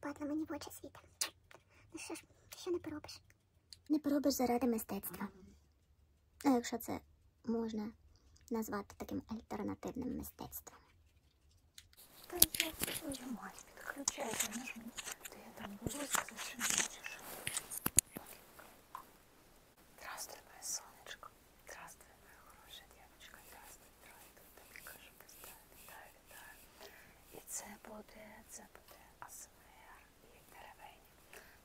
падла мені в очі світа. Ну що ж, що не поробиш? Не поробиш заради мистецтва. А якщо це можна назвати таким альтернативним мистецтвом. Та я підключайся, нажми. Я там волосся зачем бачиш. Здравствуй, моє сонечко. Здравствуй, моя хороша дівчинка. Здравствуй, здравствуй. Тобі кажу, вітаю, вітаю, вітаю. І це буде, це буде АСМР і деревені.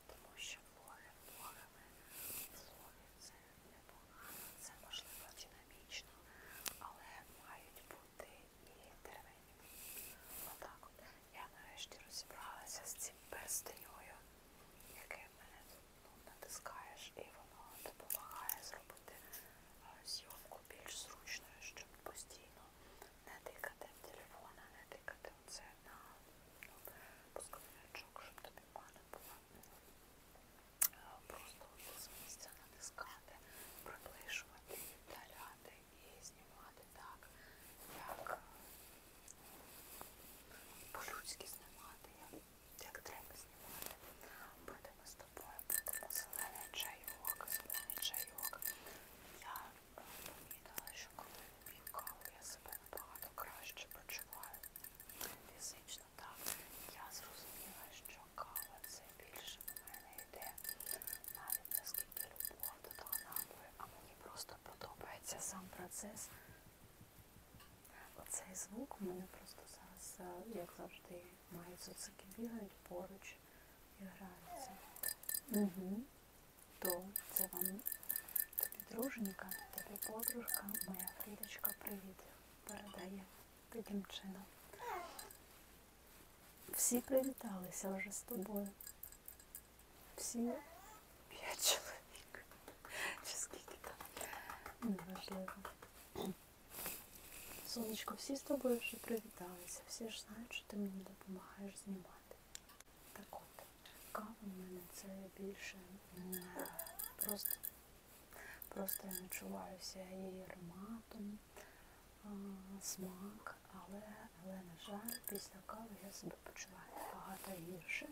Тому що влоги, влогами, влоги це непогано, це можливо динамічно, але мають бути і деревені. Отак от. Я нарешті розібралася з цим перстеньою, яке в мене тут ну, натискаєш, і воно допомагає зробити е, зйомку більш зручною, щоб постійно не тикати в телефона, не тикати оце на ну, пусковий гачок, щоб тобі погано було. Ну, е, Просто от з місця натискати, приближувати, віддаляти і знімати так, як е, по-людськи знімати, як, як треба знімати. Будемо з тобою, будемо зелений чайок, зелений чайок. Я е, помітила, що коли п'ю каву, я себе набагато краще почуваю. Фізично так. Я зрозуміла, що кава це більше в мене йде навіть не скільки любов до того напою, а мені просто процес. Оцей звук у мене просто зараз, е, як завжди, мої цуцики бігають поруч і граються. Угу. То це вам тобі друженька, тобі подружка, моя Фрідочка, привіт передає таким чином. Всі привіталися вже з тобою. Всі п'ять чоловік. Чи скільки там? Неважливо. Сонечко, всі з тобою вже привіталися. Всі ж знають, що ти мені допомагаєш знімати. Так от, кава в мене це більше не просто, просто я начуваюся її ароматом, смак, але, але, на жаль, після кави я себе почуваю багато гірше,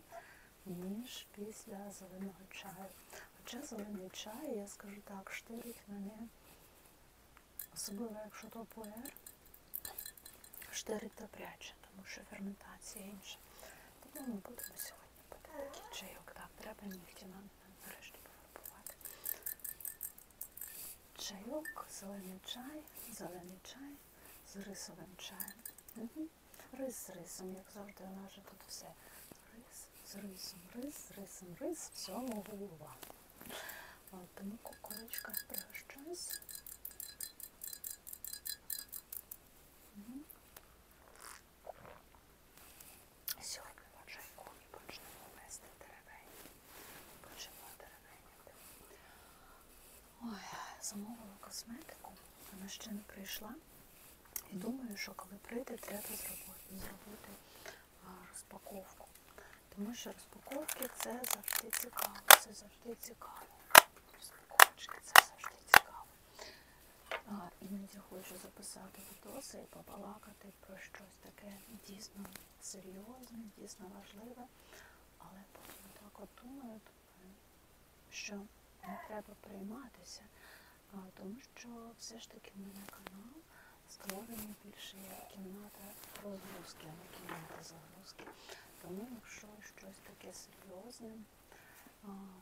ніж після зеленого чаю. Хоча зелений чай, я скажу так, штирить мене, особливо якщо то пуер, штирить добряче, тому що ферментація інша. Тому ми будемо сьогодні пити такий чайок. Так, треба нігті нам нарешті пофарбувати. Чайок, зелений чай, зелений чай з рисовим чаєм. Рис з рисом, як завжди, у нас же тут все. Рис з рисом, рис з рисом, рис, всьому голова. Тому кукурочка пригощайся. Угу. Сьогодні по чайку ми почнемо вести деревень. Почнемо деревеняти. Ой, замовила косметику, вона ще не прийшла. І думаю, що коли прийде, треба зробити, зробити розпаковку. Тому що розпаковки це завжди цікаво. Це завжди цікаво. Розпаковочки це завжди цікаво. А, іноді хочу записати відоси і побалакати про щось таке дійсно серйозне, дійсно важливе. Але потім так от думаю, що не треба прийматися, тому що все ж таки в мене канал створений більше як кімната розгрузки, а не кімната загрузки. Тому якщо щось таке серйозне,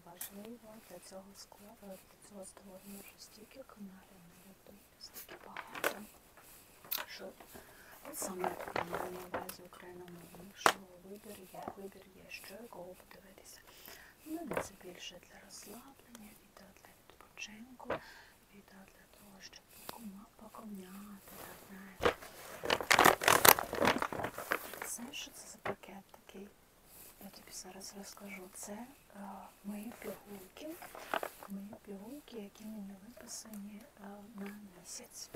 важливо для цього складу, для цього створення вже стільки каналів на YouTube, стільки багато, що саме на увазі україномовних, що вибір є, вибір є, що і кого подивитися. У мене це більше для розслаблення, відео для відпочинку, відео для того, щоб покомняти, так знаєте. Знаєш, що це за пакет такий? Я тобі зараз розкажу. Це е, мої пігулки. Мої пігулки, які мені виписані е, на місяць.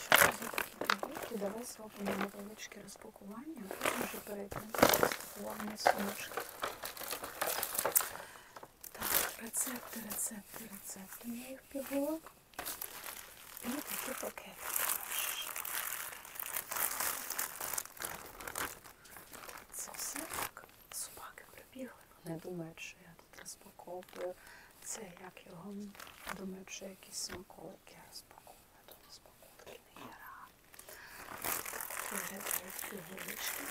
Що це за такі пігулки? Давай зробимо невеличке розпакування, а потім вже перейдемо до розпакування сумочки. Рецепти, рецепти, рецепти моїх пігулок. І такі пакети. Це все так собаки не думають, що я тут розпаковую. Це як його думають, що якісь смаколики я розпаковую, то розпаковки не гра. Виглядають пігулочки.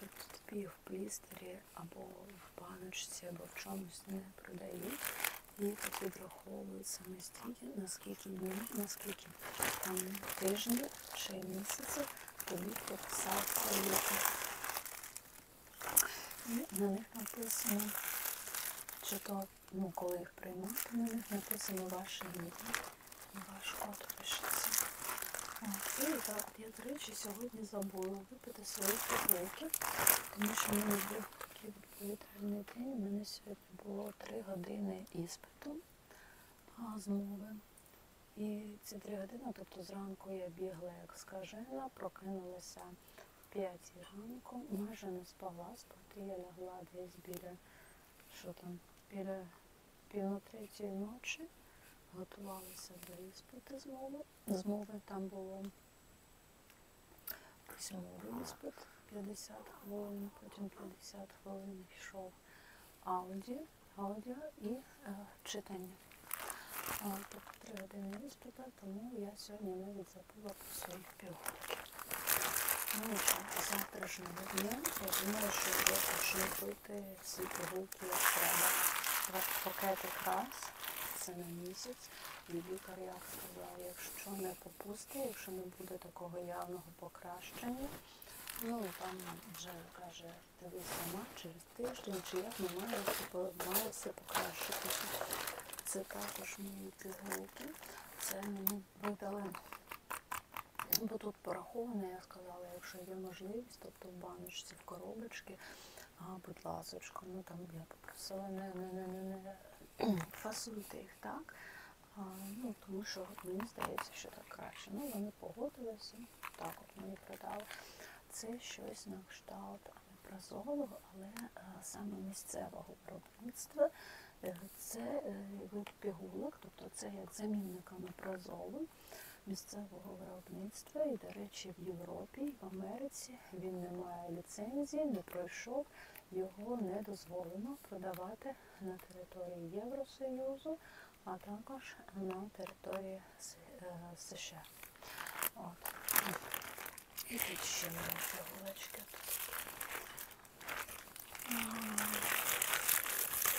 Тут пів в плістері або в баночці, або в чомусь не продають. І тут відраховують самостійно, наскільки днів, наскільки там тижнів чи місяців тобі прописав ліки. І на них написано, чи то, ну, коли їх приймати, на них написано ваше ім'я. І ваш код пишеться. І так, я, до речі, сьогодні забула випити свої пігулки, тому що в мене був такий відповідальний день. У мене сьогодні було 3 години іспиту з мови. І ці 3 години, тобто зранку я бігла як скажена, прокинулася в 5 ранку, майже не спала, спати я лягла десь біля, що там, біля пів на третьої ночі готувалися до іспиту з мови. З мови там було письмовий іспит 50 хвилин, потім 50 хвилин йшов аудіо, аудіо і е, читання. А, тобто три години іспита, тому я сьогодні навіть забула про свої пігулки. Ну нічого, завтрашнього дня я думаю, що я почну пити всі пігулки як треба. Пакетик раз, це на місяць. Лікар як сказав, якщо не попусти, якщо не буде такого явного покращення, ну там вже каже, дивись сама через тиждень, чи як не все покращитися. Це також мої пігулки. Це мені видали, бо тут пораховано, я сказала, якщо є можливість, тобто в баночці, в коробочці, а, будь ласочка, ну там я попросила не, не, не, не, не фасуйте їх так. А, ну, тому що мені здається, що так краще. Ну, вони погодилися, так от мені продали. Це щось на кшталт аміпразолу, але а, саме місцевого виробництва. Е, Це е, вид пігулок, тобто це як замінник аміпразолу місцевого виробництва. І, до речі, в Європі в Америці він не має ліцензії, не пройшов, його не дозволено продавати на території Євросоюзу а також на території е, США. От. І тут ще є пігулочки. М,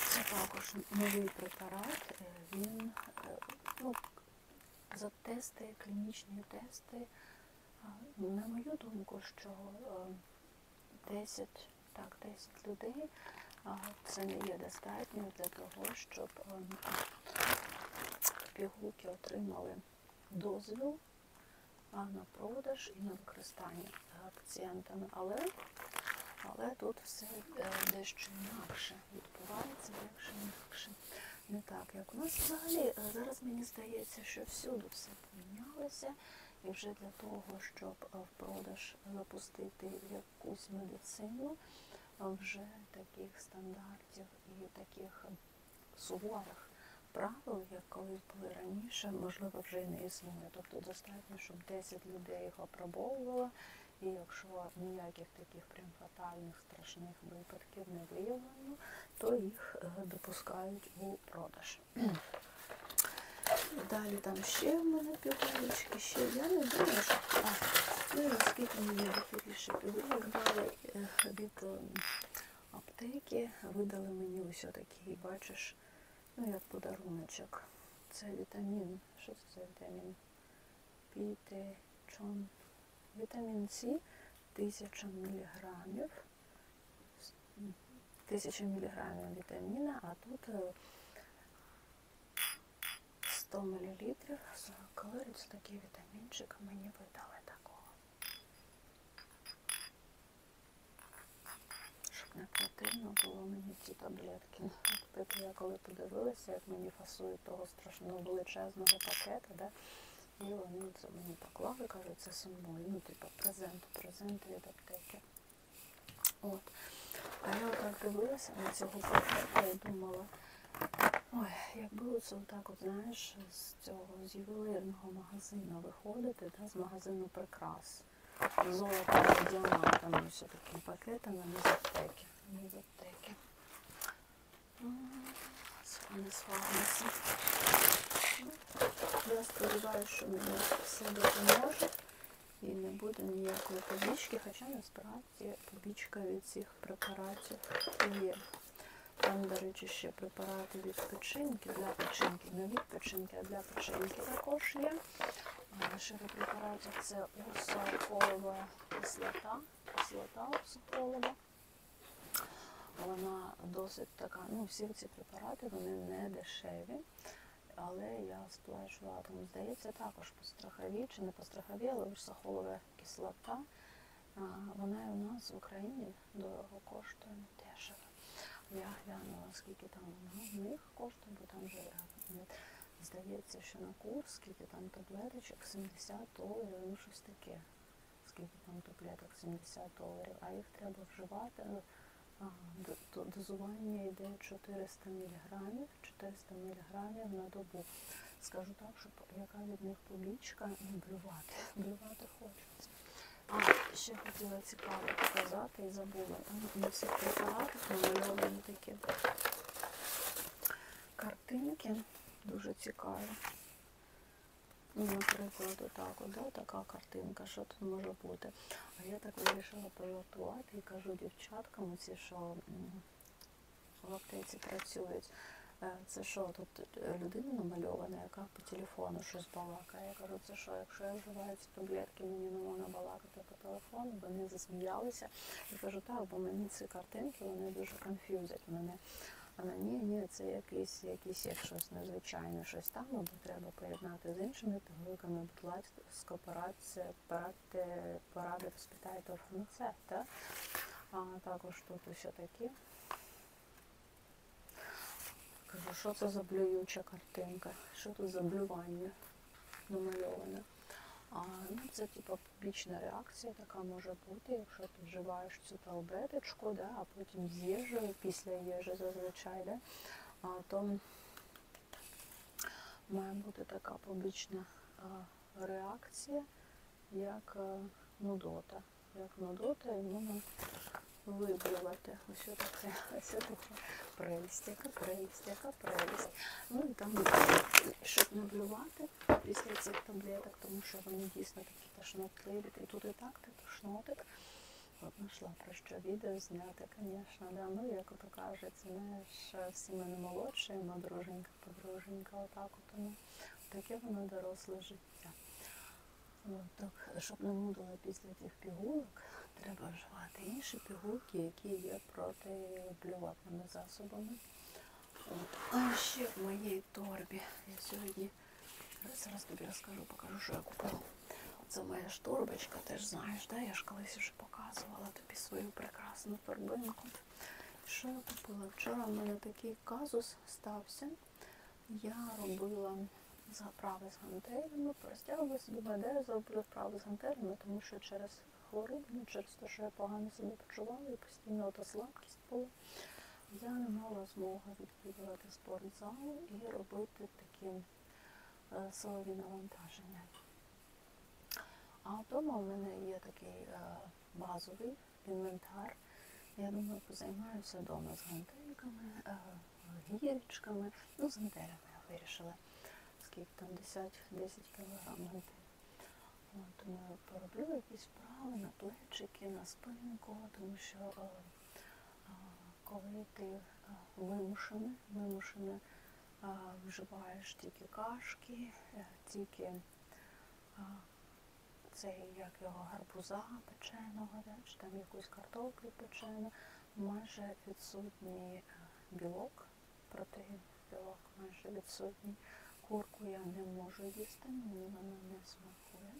Це також новий препарат. Е, Він е, ну, за тести, клінічні тести, на мою думку, що е, 10, так, 10 людей це не є достатньо для того, щоб ем, пігулки отримали дозвіл на продаж і на використання е, пацієнтами. Але, але тут все е, дещо інакше відбувається, дещо інакше. Не так, як у нас взагалі. Е, Зараз мені здається, що всюди все помінялося. І вже для того, щоб е, в продаж запустити якусь медицину, е, вже таких стандартів і таких суворих правил, як колись були раніше, можливо, вже не існує. Тобто достатньо, щоб 10 людей їх опробовувало, і якщо ніяких таких прям фатальних страшних випадків не виявлено, то їх е, допускають у продаж. Далі там ще в мене пігулочки, ще я не думаю, що а, ну і наскільки мені більше пігулок дали від е, аптеки, видали мені ось такий, бачиш, ну як подаруночок. Це вітамін. Що це за вітамін? Пітечон. Вітамін С 1000 міліграмів. 1000 міліграмів вітаміна, а тут е, 100 мл 40 калорій. Це такий вітамінчик мені видали такого. Щоб не противно було мені ці таблетки. Я коли подивилася, як мені фасують того страшного величезного пакета, да? і вони це мені поклали, кажуть, це сумою. Ну, типу, презент, презент від аптеки. От. А я отак дивилася на цього пакета і думала, ой, якби це отак, от, знаєш, з цього з ювелирного магазину виходити, да, з магазину прикрас. Золото з діамантами, все такими пакетами, не з аптеки. Не з аптеки. Вони славляться. Я сподіваюся, що мені все допоможе і не буде ніякої побічки, хоча насправді побічка від цих препаратів є. Там, до речі, ще препарати від печінки, для печінки, не від печінки, а для печінки також є. Від препаратів це урсофолова кислота, кислота урсофолова. Вона досить така, ну всі ці препарати вони не дешеві, але я сплачувала, там, здається, також по страхові чи не по страхові, але урсохолова кислота. Вона і у нас в Україні дорого коштує. Я глянула, скільки там в них коштує, бо там же е, здається, що на курс, скільки там таблеточок, 70 доларів, ну щось таке. Скільки там таблеток, 70 доларів, а їх треба вживати. до- Дозування йде 400 мг, 400 мг на добу. Скажу так, що яка від них побічка, блювати. Блювати хочеться. А, ще хотіла цікаво показати і забула. На всіх препаратах намальовані такі картинки, дуже цікаві. Ну, наприклад, отак, от, да, така картинка, що тут може бути. А я так вирішила пожартувати і кажу дівчаткам, ці, що в аптеці працюють. Е, Це що, тут е, людина намальована, яка по телефону щось балакає. Я кажу, це що, якщо я вживаю ці таблетки, мені не можна балакати по телефону, вони засміялися. Я кажу, так, бо мені ці картинки вони дуже конфюзять мене. Вона ні, ні, це якийсь, якийсь як щось незвичайне, щось там, або треба поєднати з іншими пігулками, будь ласка, порадьте, порадьте, поради розпитайте у фармацевта. А також тут ще такі. Що це за блююча картинка? Що тут за блювання намальоване? А, ну, це типу побічна реакція, така може бути, якщо ти вживаєш цю таблеточку, да, а потім їжею, після їжі зазвичай, да, а, то має бути така побічна а, реакція, як а, нудота. Як нудота, і можна виблювати. Ось таке, ось таке прелість, яка прелість, яка прелість. Ну і там, щоб не блювати після цих таблеток, тому що вони дійсно такі тошнотливі. І тут і так ти тошнотик. От знайшла про що відео зняти, звісно, да. Ну, як ото кажуть, знаєш, всі мене молодші, ма друженька, подруженька, отак от воно. Таке воно доросле життя. От, так, щоб не нудило після тих пігулок, треба вживати інші пігулки, які є протиблюватними засобами. А ще в моїй торбі я сьогодні зараз тобі розкажу, покажу, що я купила. Це моя ж торбочка, ти ж знаєш, да? я ж колись вже показувала тобі свою прекрасну торбинку. Що я купила? Вчора в мене такий казус стався. Я робила заправи з гантелями, простягувалася, думаю, де я зроблю вправи з гантелями, тому що через хворобу, ну, через те, що я погано себе почувала і постійно та слабкість була, я не мала змоги відвідувати спортзал і робити такі е, силові навантаження. А вдома в мене є такий е, базовий інвентар. Я думаю, позаймаюся вдома з гантельками, е, гірочками, ну, з гантелями я вирішила. Скільки там 10, 10 кілограм гантель. От, Думаю, пороблю якісь вправи на плечики, на спинку, тому що е, е, коли ти е, вимушений, вимушений вживаєш тільки кашки, тільки цей як його гарбуза печеного, чи там якусь картоплю печену, майже відсутній білок, протеїн, білок майже відсутній. Курку я не можу їсти, мені вона не смакує.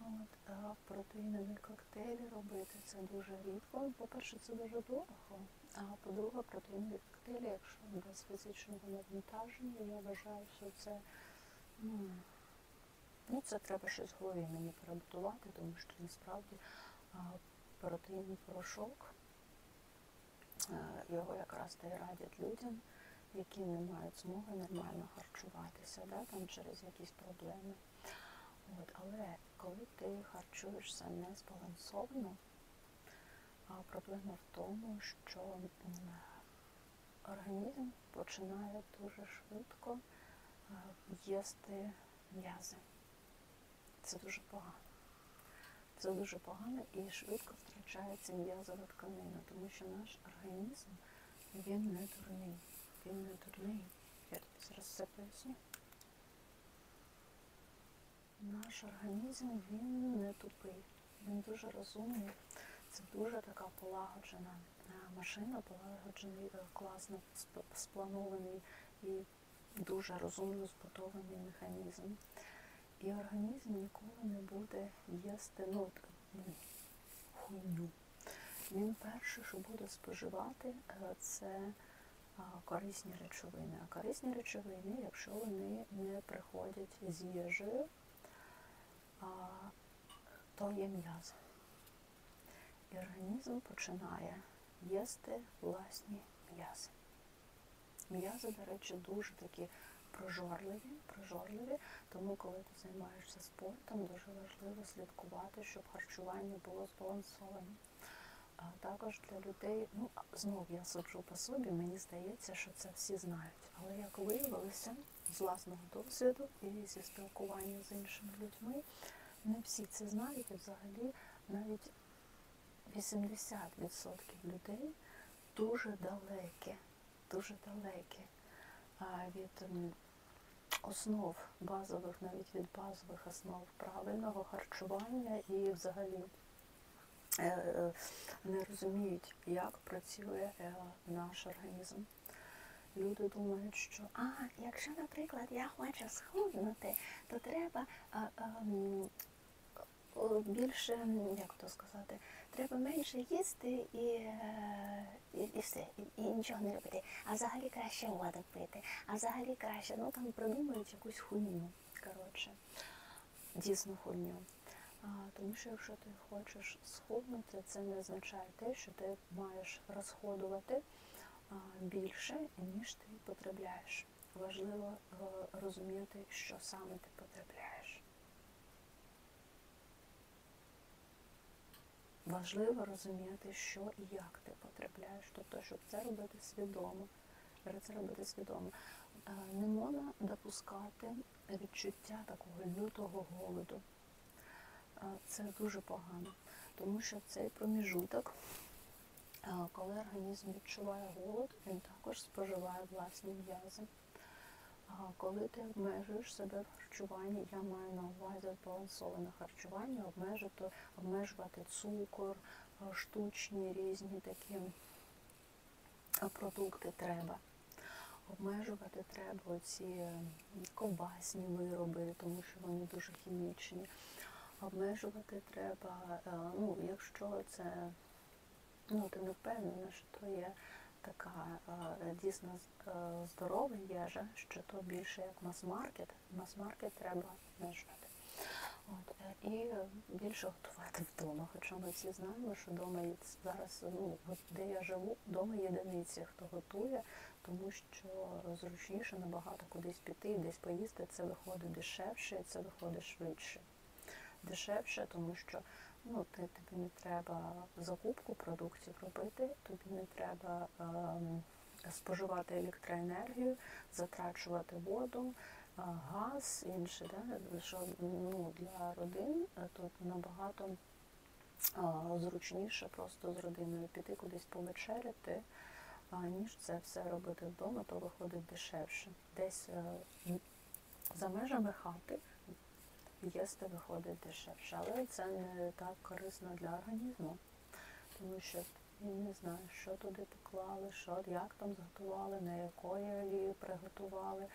От, а протеїнові коктейлі робити це дуже рідко. По-перше, це дуже дорого. А по-друге, протеїнові коктейлі, якщо без фізичного навантаження, я вважаю, що це ну, ну, це треба щось в голові мені перебудувати, тому що насправді а, протеїнний порошок, його якраз та й радять людям, які не мають змоги нормально харчуватися, да, там через якісь проблеми. От, але коли ти харчуєшся незбалансовано, проблема в тому, що організм починає дуже швидко е, їсти м'язи. Це дуже погано. Це дуже погано і швидко втрачається м'язова тканина, тому що наш організм він не дурний. Він не дурний. Я зараз все поясню. Наш організм він не тупий, він дуже розумний. Це дуже така полагоджена е, машина, полагоджений, е, класно спланований і дуже розумно збудований механізм. І організм ніколи не буде їсти ну, хуйню. Він перше, що буде споживати, е, це корисні речовини. А корисні речовини, якщо вони не приходять з їжею, то є м'язи. І організм починає їсти власні м'язи. М'язи, до речі, дуже такі прожорливі, прожорливі, тому коли ти займаєшся спортом, дуже важливо слідкувати, щоб харчування було збалансоване. А також для людей, ну знов я суджу по собі, мені здається, що це всі знають. Але як виявилося з власного досвіду і зі спілкування з іншими людьми, не всі це знають, і взагалі навіть 80% людей дуже далекі, дуже далекі від основ базових, навіть від базових основ правильного харчування і взагалі не розуміють, як працює е, наш організм. Люди думають, що а, якщо, наприклад, я хочу схуднути, то треба а, а, більше, як то сказати, треба менше їсти і, е, і, і все, і, і нічого не робити. А взагалі краще воду пити, а взагалі краще, ну там придумають якусь хуйню. Коротше, дійсно хуйню. Тому що якщо ти хочеш схуднути, це не означає те, що ти маєш розходувати більше, ніж ти потребляєш. Важливо е, розуміти, що саме ти потребляєш. Важливо розуміти, що і як ти потребляєш, тобто, щоб це робити свідомо. Це робити свідомо. Е, Не можна допускати відчуття такого лютого голоду. Це дуже погано, тому що цей проміжуток, коли організм відчуває голод, він також споживає власні м'язи. Коли ти обмежуєш себе в харчуванні, я маю на увазі збалансоване харчування, обмежити, обмежувати цукор, штучні різні такі продукти треба. Обмежувати треба оці е, ковбасні вироби, тому що вони дуже хімічні. Обмежувати треба, е, ну, якщо це ну, ти не впевнена, що то є така е, дійсно е, здорова їжа, що то більше як мас-маркет. Мас-маркет треба обмежувати. От, і більше готувати вдома. Хоча ми всі знаємо, що вдома зараз, ну, от де я живу, вдома єдиниці, хто готує, тому що зручніше набагато кудись піти і десь поїсти, це виходить дешевше, це виходить швидше. Дешевше, тому що ну, ти, тобі не треба закупку продуктів робити, тобі не треба ем, споживати електроенергію, затрачувати воду, а, газ, інше, да? що ну, для родин е, тут набагато а, зручніше просто з родиною піти кудись повечеряти, ніж це все робити вдома, то виходить дешевше. Десь е, за межами хати їсти виходить дешевше, але це не так корисно для організму, тому що ти не знаєш, що туди поклали, що, як там зготували, на якої олії приготували.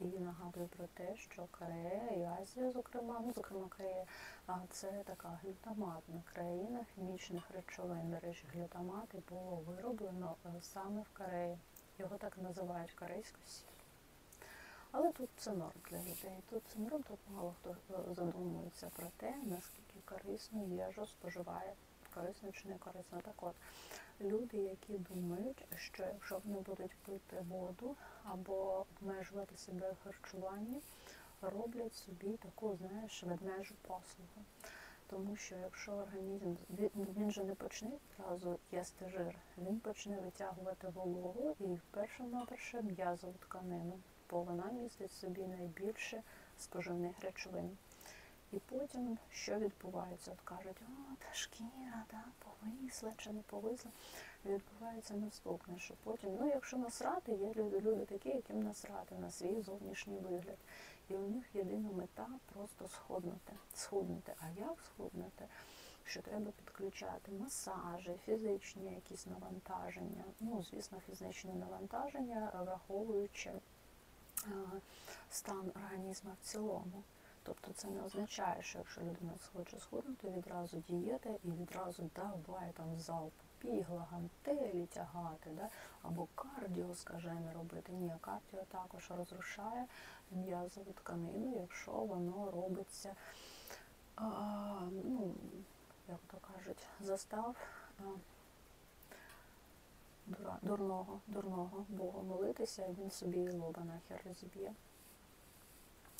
І нагадую про те, що Корея і Азія, зокрема, ну, зокрема Корея, а це така глютаматна країна хімічних речовин. До речі, глютамат було вироблено е, саме в Кореї. Його так називають корейську сіль. Але тут це норм для людей. Тут це норм, тут мало хто е, задумується про те, наскільки корисну їжу споживає, корисно чи не корисно. Так от, люди, які думають, що якщо вони будуть пити воду або обмежувати себе в харчуванні, роблять собі таку, знаєш, ведмежу послугу. Тому що якщо організм він, же не почне одразу їсти жир, він почне витягувати вологу і перше наперше м'язову тканину, бо вона містить собі найбільше споживних речовин. І потім що відбувається? От кажуть, о, та шкіра, да, повисла чи не повисла. Відбувається наступне, що потім, ну якщо насрати, є люди, люди такі, яким насрати на свій зовнішній вигляд. І у них єдина мета просто схуднути. схуднути. А як схуднути? Що треба підключати масажі, фізичні якісь навантаження. Ну, звісно, фізичні навантаження, враховуючи стан організму в цілому. Тобто це не означає, що якщо людина хоче схуднути, відразу дієта і відразу давай там залп пігла, гантелі тягати, да? або кардіо, скажене, робити. Ні, кардіо також розрушає м'язову тканину, якщо воно робиться, а, ну, як то кажуть, застав а, дурного, дурного Богу молитися, він собі лоба нахер розіб'є.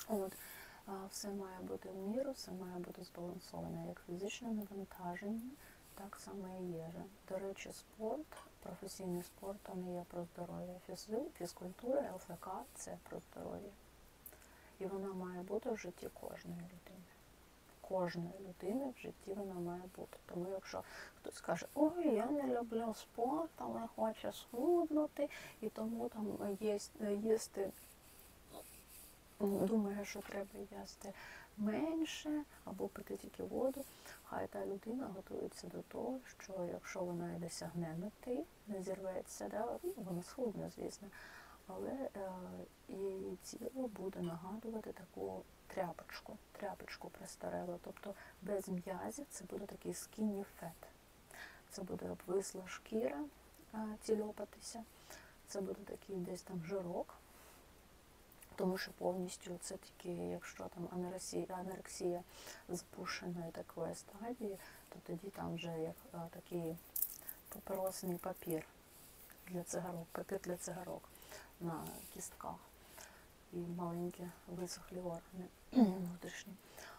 От. Все має бути в міру, все має бути збалансоване, як фізичне навантаження, так само і їжа. До речі, спорт, професійний спорт то не є про здоров'я. Фізкультура, ЛФК це про здоров'я. І вона має бути в житті кожної людини. Кожної людини в житті вона має бути. Тому якщо хтось каже, ой, я не люблю спорт, але хоче схуднути, і тому там їсти думає, що треба їсти менше або пити тільки воду, хай та людина готується до того, що якщо вона і досягне мети, не зірветься, да, ну, вона схудне, звісно, але е, її тіло буде нагадувати таку тряпочку, тряпочку престарелу. Тобто без м'язів це буде такий skinny fat. Це буде обвисла шкіра тільопатися, це буде такий десь там жирок тому що повністю це тільки, якщо там анорексія, анорексія запущеної такої стадії, то тоді там вже як а, такий папіросний папір для цигарок, папір для цигарок на кістках і маленькі висохлі органи внутрішні.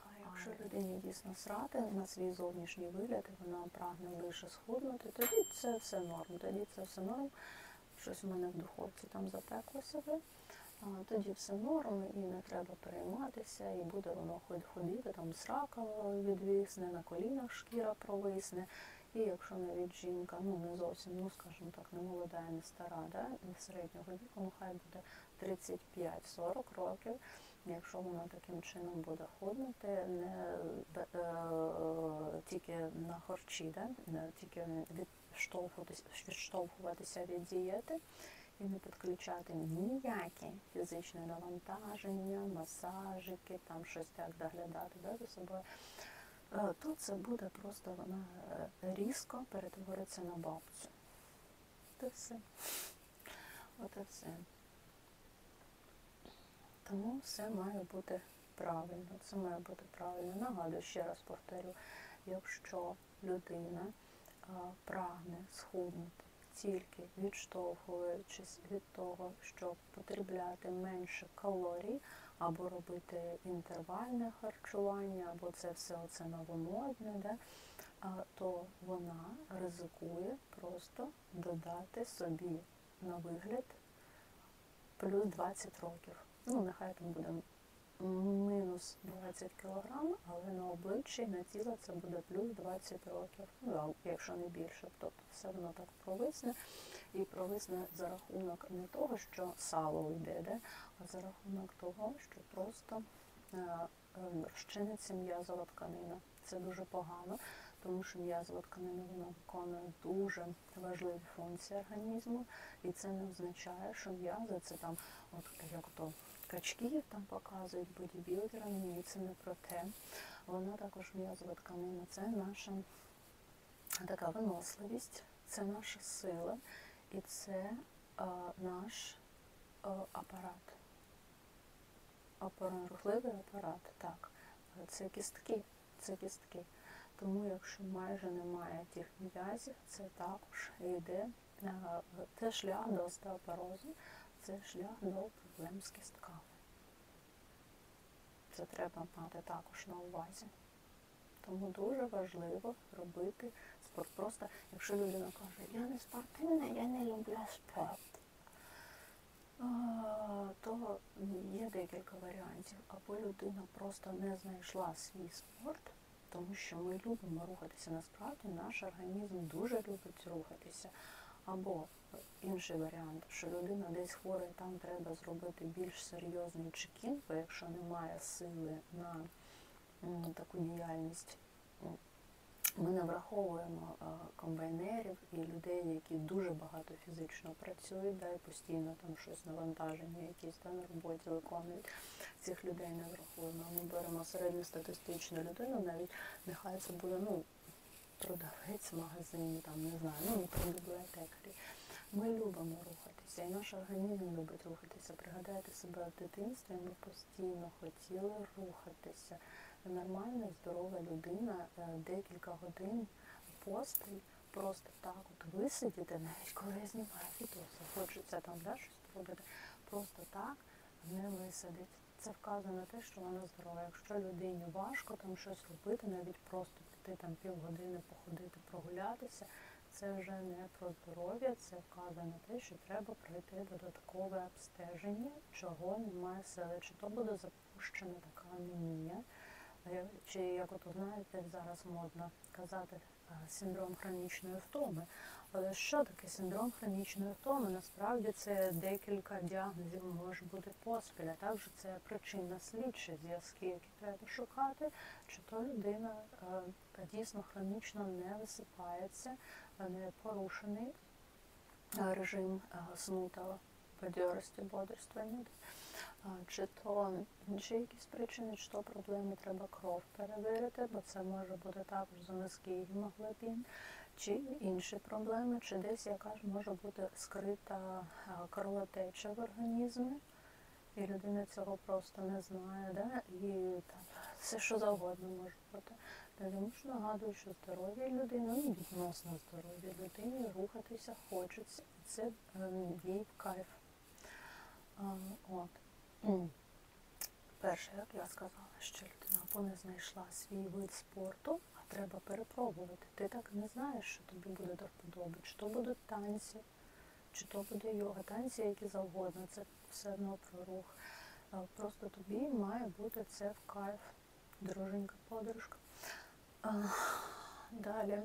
А Якщо людині дійсно срати на свій зовнішній вигляд, і вона прагне лише схуднути, тоді це все норм. Тоді це все норм. Щось у мене в духовці там запеклося би тоді все норм і не треба перейматися, і буде воно ходити, там срака відвісне, на колінах шкіра провисне. І якщо навіть жінка, ну не зовсім, ну скажімо так, не молода, не стара, да, не середнього віку, ну хай буде 35-40 років. Якщо вона таким чином буде ходити, не е, тільки на харчі, да, не тільки відштовхуватися, відштовхуватися від дієти, і не підключати ніякі фізичне навантаження, масажики, там щось так доглядати да, за собою, е, то це буде просто вона е, різко перетвориться на бабцю. От все. І все. Тому все має бути правильно. Це має бути правильно. Нагадую, ще раз повторю, якщо людина прагне схуднути тільки відштовхуючись від того, щоб потребляти менше калорій, або робити інтервальне харчування, або це все оце новомодне, да, то вона ризикує просто додати собі на вигляд плюс 20 років. Ну, нехай там буде мінус 20 кг, але на обличчі на тіло це буде плюс 20 років, ну, якщо не більше. Тобто все воно так провисне і провисне за рахунок не того, що сало йде, де, а за рахунок того, що просто е, розчиниться м'язова тканина. Це дуже погано, тому що м'язова тканина вона виконує дуже важливі функції організму, і це не означає, що м'язи це там, от як то качків там показують бодібілдерам, ні, це не про те. Вона також м'язова тканина, це наша така виносливість, це наша сила і це а, наш а, апарат. Рухливий апарат, так. Це кістки, це кістки. Тому якщо майже немає тих м'язів, це також йде це шлях до остеопорозу, це шлях до проблем з кістками. Це треба мати також на увазі. Тому дуже важливо робити спорт. Просто якщо людина каже, я не спортивна, я не люблю спорт, то є декілька варіантів. Або людина просто не знайшла свій спорт, тому що ми любимо рухатися. Насправді наш організм дуже любить рухатися. Або інший варіант, що людина десь хвора, і там треба зробити більш серйозний чекін, бо якщо немає сили на таку діяльність, ми не враховуємо комбайнерів і людей, які дуже багато фізично працюють, да, і постійно там щось навантаження, якісь да, на роботі виконують. Цих людей не враховуємо. Ми беремо середньостатистичну людину, навіть нехай це буде ну, продавець в магазині, там не знаю, ну наприклад, бібліотекарі. Ми любимо рухатися, і наш організм любить рухатися. Пригадайте себе в дитинстві, ми постійно хотіли рухатися. Нормальна, здорова людина е, декілька годин поспіль просто так от висидіти, навіть коли я знімаю відоси, хочеться там да, щось робити, просто так не висадить. Це вказує на те, що вона здорова. Якщо людині важко там щось робити, навіть просто піти там півгодини походити, прогулятися, це вже не про здоров'я, це вказує на те, що треба пройти додаткове обстеження, чого немає сили, чи то буде запущена така анемія, е, чи як от знаєте, зараз модно казати е, синдром хронічної втоми. Але що таке синдром хронічної втоми? Насправді це декілька діагнозів може бути поспіль, а також це причинно слідчі зв'язки, які треба шукати, чи то людина е, дійсно хронічно не висипається, порушений е, режим е, сну та бадьорості, бодрствування, е, чи то інші якісь причини, чи то проблеми треба кров перевірити, бо це може бути також за низький гемоглобін чи інші проблеми, чи десь якась може бути скрита е, кровотеча в організмі, і людина цього просто не знає, да? і там все що завгодно може бути. Тому що нагадую, що здоров'я людини, ну відносно здоров'я людини, рухатися хочеться, це їй в кайф. От. Перше, як я сказала, що людина або не знайшла свій вид спорту, а треба перепробувати. Ти так не знаєш, що тобі буде до вподоби, чи то будуть танці, чи то буде йога, танці, які завгодно, це все одно про рух. Просто тобі має бути це в кайф, друженька, подружка. Далі.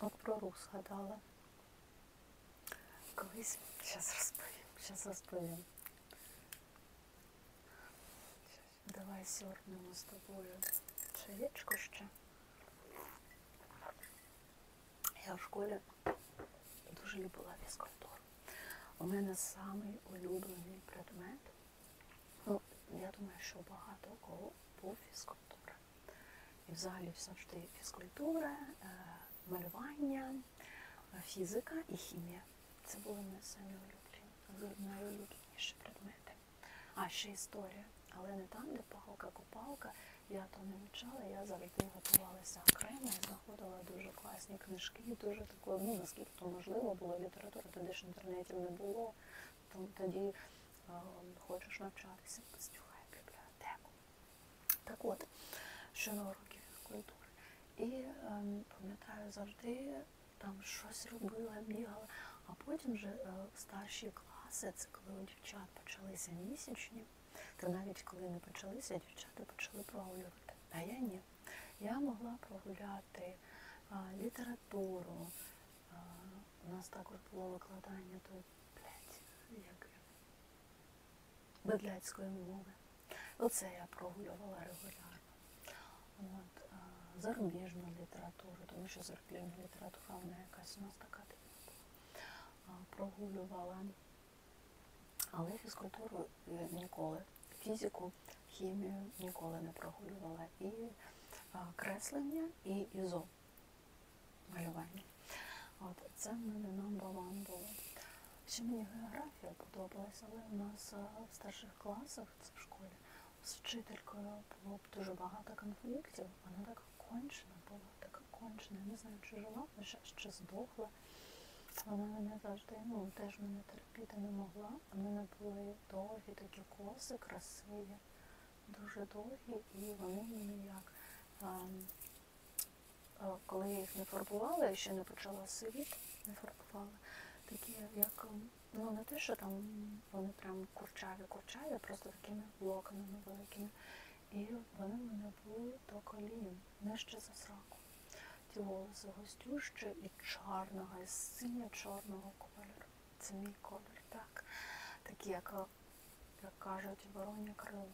От про рух згадала. Колись, зараз розповім, зараз розповім. Давай сьорнемо з тобою чаєчко ще. Я в школі дуже любила фізкультуру. У мене самий улюблений предмет. Ну, я думаю, що багато кого був фізкультура. І взагалі завжди фізкультура, е, малювання, е, фізика і хімія. Це були мої самі улюблені, найулюбленіші предмети. А ще історія. Але не там, де палка-копалка, я то не вивчала, я завжди готувалася окремо і знаходила дуже класні книжки, дуже таку, ну наскільки то можливо було література, тоді ж інтернетів не було. Тому тоді е, хочеш навчатися, постюхай бібліотеку. Так от, що на. І е, пам'ятаю, завжди там щось робила, бігала, а потім вже е, старші класи, це коли у дівчат почалися місячні. То навіть коли не почалися, дівчата почали прогулювати. А я ні. Я могла прогуляти а, літературу. А, у нас також було викладання то, блядь, як бедляцької мови. Оце я прогулювала регулярно. От, зарубіжну літературу, тому що зарубіжна література, вона якась у нас така прогулювала. Але фізкультуру е, ніколи фізику, хімію ніколи не прогулювала. І креслення, і ізо малювання. От це в мене number one було. Ще мені географія подобалася, але у нас в старших класах, в школі, з вчителькою було б дуже багато конфліктів. Вона така кончена була, така кончена. Я не знаю, чи жила, ще, ще здохла. Вона мене завжди, ну, теж мене терпіти не могла. У мене були довгі такі коси, красиві, дуже довгі, і вони мені як ем, е, коли я їх не фарбувала, я ще не почала сивіти, не фарбувала. Такі, як, ем, ну не те, що там вони прям курчаві-курчаві, просто такими локонами великими. І вони мене були до колін, нижче за сраку. Ті волоси густющі і чорного, і синьо-чорного кольору. Це мій колір, так. Такі, як, як кажуть, воронє крило.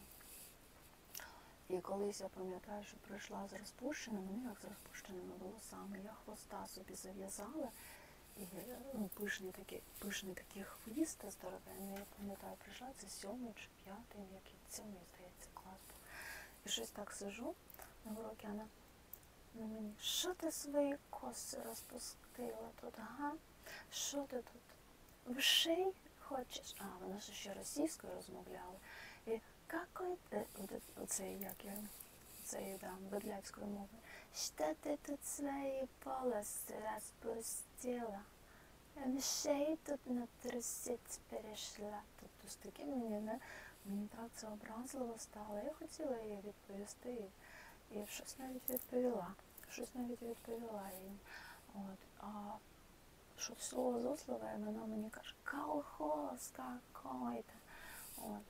І колись я пам'ятаю, що прийшла з розпущеними, ну як з розпущеними волосами, я хвоста собі зав'язала. І ну, пишний такий, пишний такий хвіст здоровенний, я пам'ятаю, прийшла, це сьомий чи п'ятий, який сьомий, здається, клас був. І щось так сижу на уроки, вона на мені, що ти свої коси розпустила тут, ага? Що ти тут? Вшей хочеш? А, вона ж ще російською розмовляла. І какой ти, оце як я, це да, бедляцькою мовою. Що ти тут свої полоси розпустила? Вшей тут на трусець перейшла. Тобто з таким мені, не, мені так це образливо стало. Я хотіла їй відповісти. І щось навіть відповіла. Щось навіть відповіла їй. От. А що слово зосливе, вона мені каже, колхоз какой-то. От.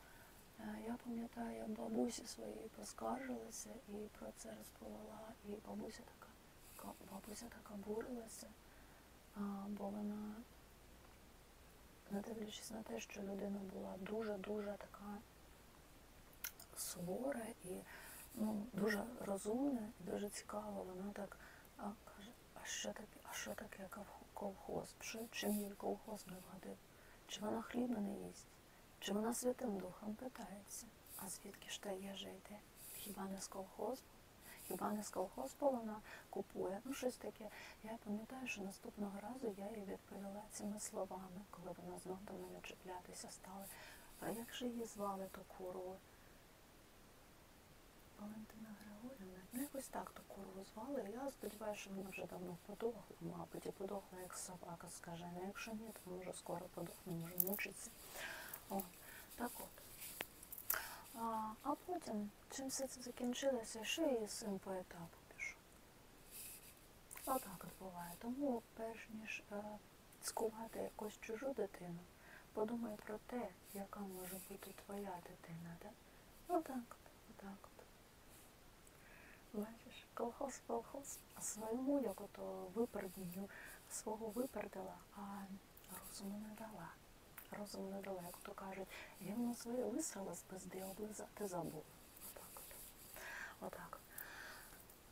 Я пам'ятаю, бабусі своїй поскаржилася і про це розповіла. І бабуся така, бабуся така бурилася, бо вона, не дивлячись на те, що людина була дуже-дуже така сувора і ну, дуже розумна і дуже цікава. Вона так а, каже, а що таке, а що таке колхоз? Чим їй колхоз не вгодив? Чи вона хліба не їсть? Чи вона Святим Духом питається? А звідки ж та їжа йде? Хіба не з колхозу? Хіба не з колхозу вона купує? Ну, щось таке. Я пам'ятаю, що наступного разу я їй відповіла цими словами, коли вона знов до мене чіплятися стала. А як же її звали ту куру? Валентина Григорівна. Ну, якось так ту курву звали. Я сподіваюся, що вона вже давно подохла, мабуть, і подохла, як собака скажена. Якщо ні, то може скоро подохне, може мучиться. О, так от. А а потім, чим все це закінчилося, ще її син по етапу пішов. Отак от буває. Тому, перш ніж е, скувати якусь чужу дитину, подумай про те, яка може бути твоя дитина. Да? Отак от, отак от. Бачиш, колхоз, колхоз, а своєму як ото випередню свого випередила, а розуму не дала. Розуму не дала, як то кажуть, на своє висрала з пизди, облизати забула. Отак от. Отак.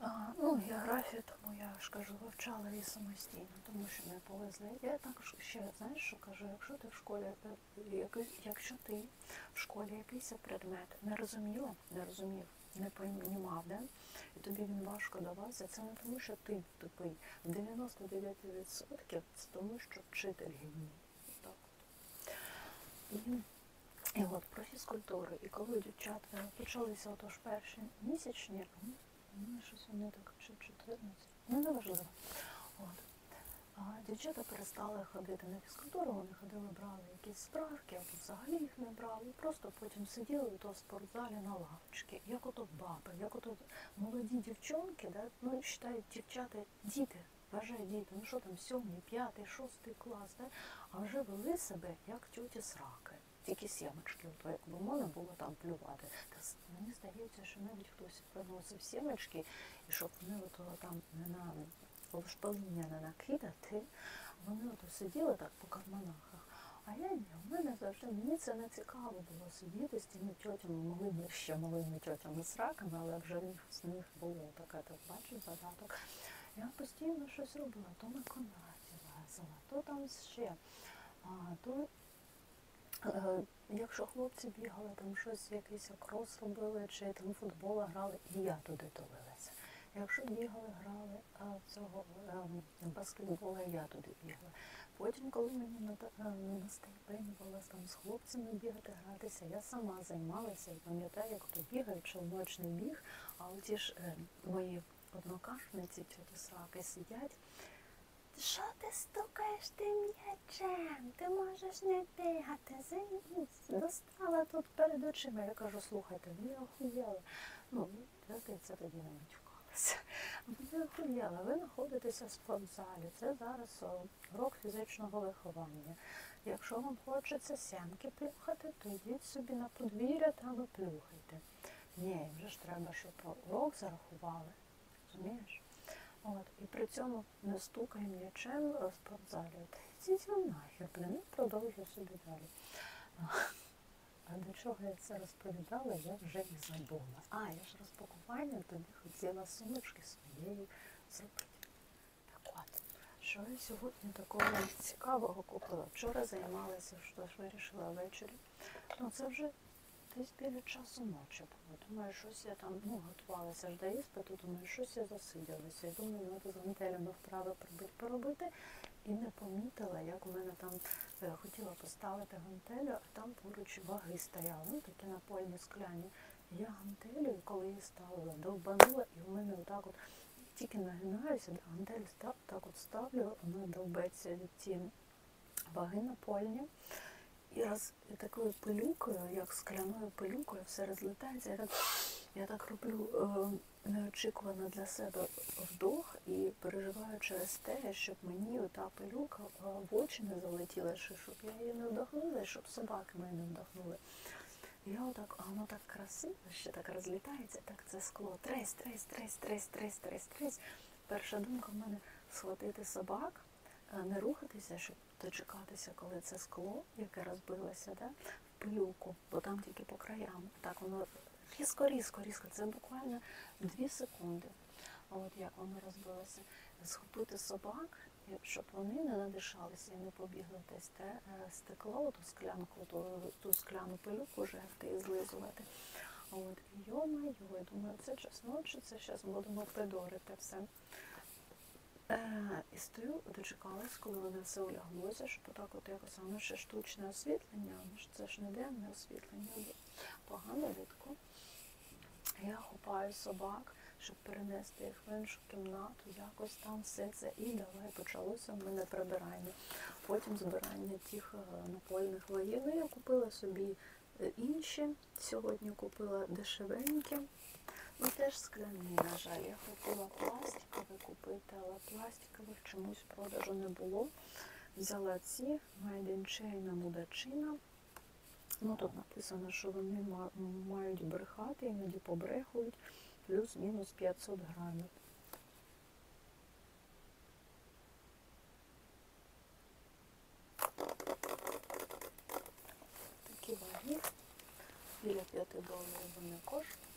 А, ну, географію, тому я ж кажу, вивчала її самостійно, тому що не повезли. Я також ще, знаєш, що кажу, якщо ти в школі, якщо ти в школі якийсь предмет не розуміла, не розумів, не понімав, да? і тобі він важко давався, це не тому, що ти тупий. В 99% це тому, що вчитель геній. І, от про фізкультуру. І коли дівчата почалися отож перші місячні, ну, щось вони так чи 14, ну неважливо. От. А дівчата перестали ходити на фізкультуру, вони ходили, брали якісь справки, або взагалі їх не брали. Просто потім сиділи в тому спортзалі на лавочці, як ото баби, як ото молоді дівчонки, да? ну вважають дівчата, діти, вважають діти, ну що там, сьомий, п'ятий, шостий клас, да? а вже вели себе як тьоті сраки. Тільки сімочки, то якби можна було там плювати. Та мені здається, що навіть хтось приносив сімочки, і щоб вони ото там не на шпаління не накидати, вони от сиділи так по карманах. А я ні, в мене завжди мені це не цікаво було сидіти з тими тьотями, малими ще малими тьотями з раками, але вже в них було таке, так бачиш, задаток. Я постійно щось робила, то на конаті везила, то там ще. А, то е, Якщо хлопці бігали, там щось якийсь крос робили, чи там футбол грали, і я туди тулилася. Якщо бігали, грали а цього а, баскетбола, я туди бігла. Потім, коли мені настайпенювалося там з хлопцями бігати, гратися, я сама займалася і пам'ятаю, як то бігаю, челночний біг, а ті ж е, мої однокашниці, тіті сраки сидять. Що ти стукаєш тим м'ячем? Ти можеш не бігати, займись. Достала тут перед очима. Я кажу, слухайте, ви охуєли. Ну, це тоді не розповідалася. Мене охуєла, ви знаходитеся в спортзалі. Це зараз урок фізичного виховання. Якщо вам хочеться сямки плюхати, то йдіть собі на подвір'я там і плюхайте. Ні, вже ж треба, щоб урок зарахували. Розумієш? От, і при цьому не стукай м'ячем в спортзалі. Та йдіть ви нахер, блін, і продовжуй собі далі. А до чого я це розповідала, я вже і забула. А, я ж розпакування тоді хотіла сумочки своєї зробити. Так от, що я сьогодні такого цікавого купила? Вчора займалася, що ж вирішила ввечері. Ну, це вже десь біля часу ночі було. Думаю, щось я там ну, готувалася ж до іспиту, думаю, щось я засиділася. І думаю, треба з гантелями вправи пробити, поробити. І не помітила, як у мене там е, хотіла поставити гантелю, а там поруч ваги стояли, ну такі напольні скляні. Я гантелю, коли її ставила, довбанула, і у мене отак от тільки нагинаюся, гантелю став, так от ставлю, вона довбеться від ті ваги напольні. І роз і такою пилюкою, як скляною пилюкою, все розлітається. Я так, я так роблю е, неочікувано для себе вдох і переживаю через те, щоб мені ота пилюка е, в очі не залетіла, щоб я її не вдохнула, щоб собаки мене не вдохнули. Я отак, а воно так красиво, ще так розлітається, так це скло. Тресь, тресь, тресь, тресь, тресь, тресь, тресь. Перша думка в мене схватити собак, е, не рухатися, щоб дочекатися, коли це скло, яке розбилося, да, в пилюку, бо там тільки по краям. Так воно різко, різко, різко. Це буквально дві секунди. От як воно розбилося. Схопити собак, щоб вони не надишалися і не побігли десь те е, стекло, ту склянку, ту, ту скляну пилюку жерти і злизувати. От, йо-майо, я думаю, це час ночі, це зараз будемо придорити все. Е, і стою, дочекалась, коли воно все уляглося, щоб отак от якось воно ще штучне освітлення, ну ж це ж не денне освітлення, погано видко. Я хопаю собак, щоб перенести їх в іншу кімнату, якось там все це. І давай почалося в мене прибирання. Потім збирання тих е, напольних вагів. Ну, я купила собі е, інші. Сьогодні купила дешевенькі. Ну теж скляні, на жаль. Я хотіла пластикові купити, але пластикових чомусь продажу не було. Взяла ці Made in China Мудачина. Ну тут написано, що вони мають брехати, іноді побрехують, плюс-мінус 500 грамів. Такі ваги. Біля 5 доларів вони коштують.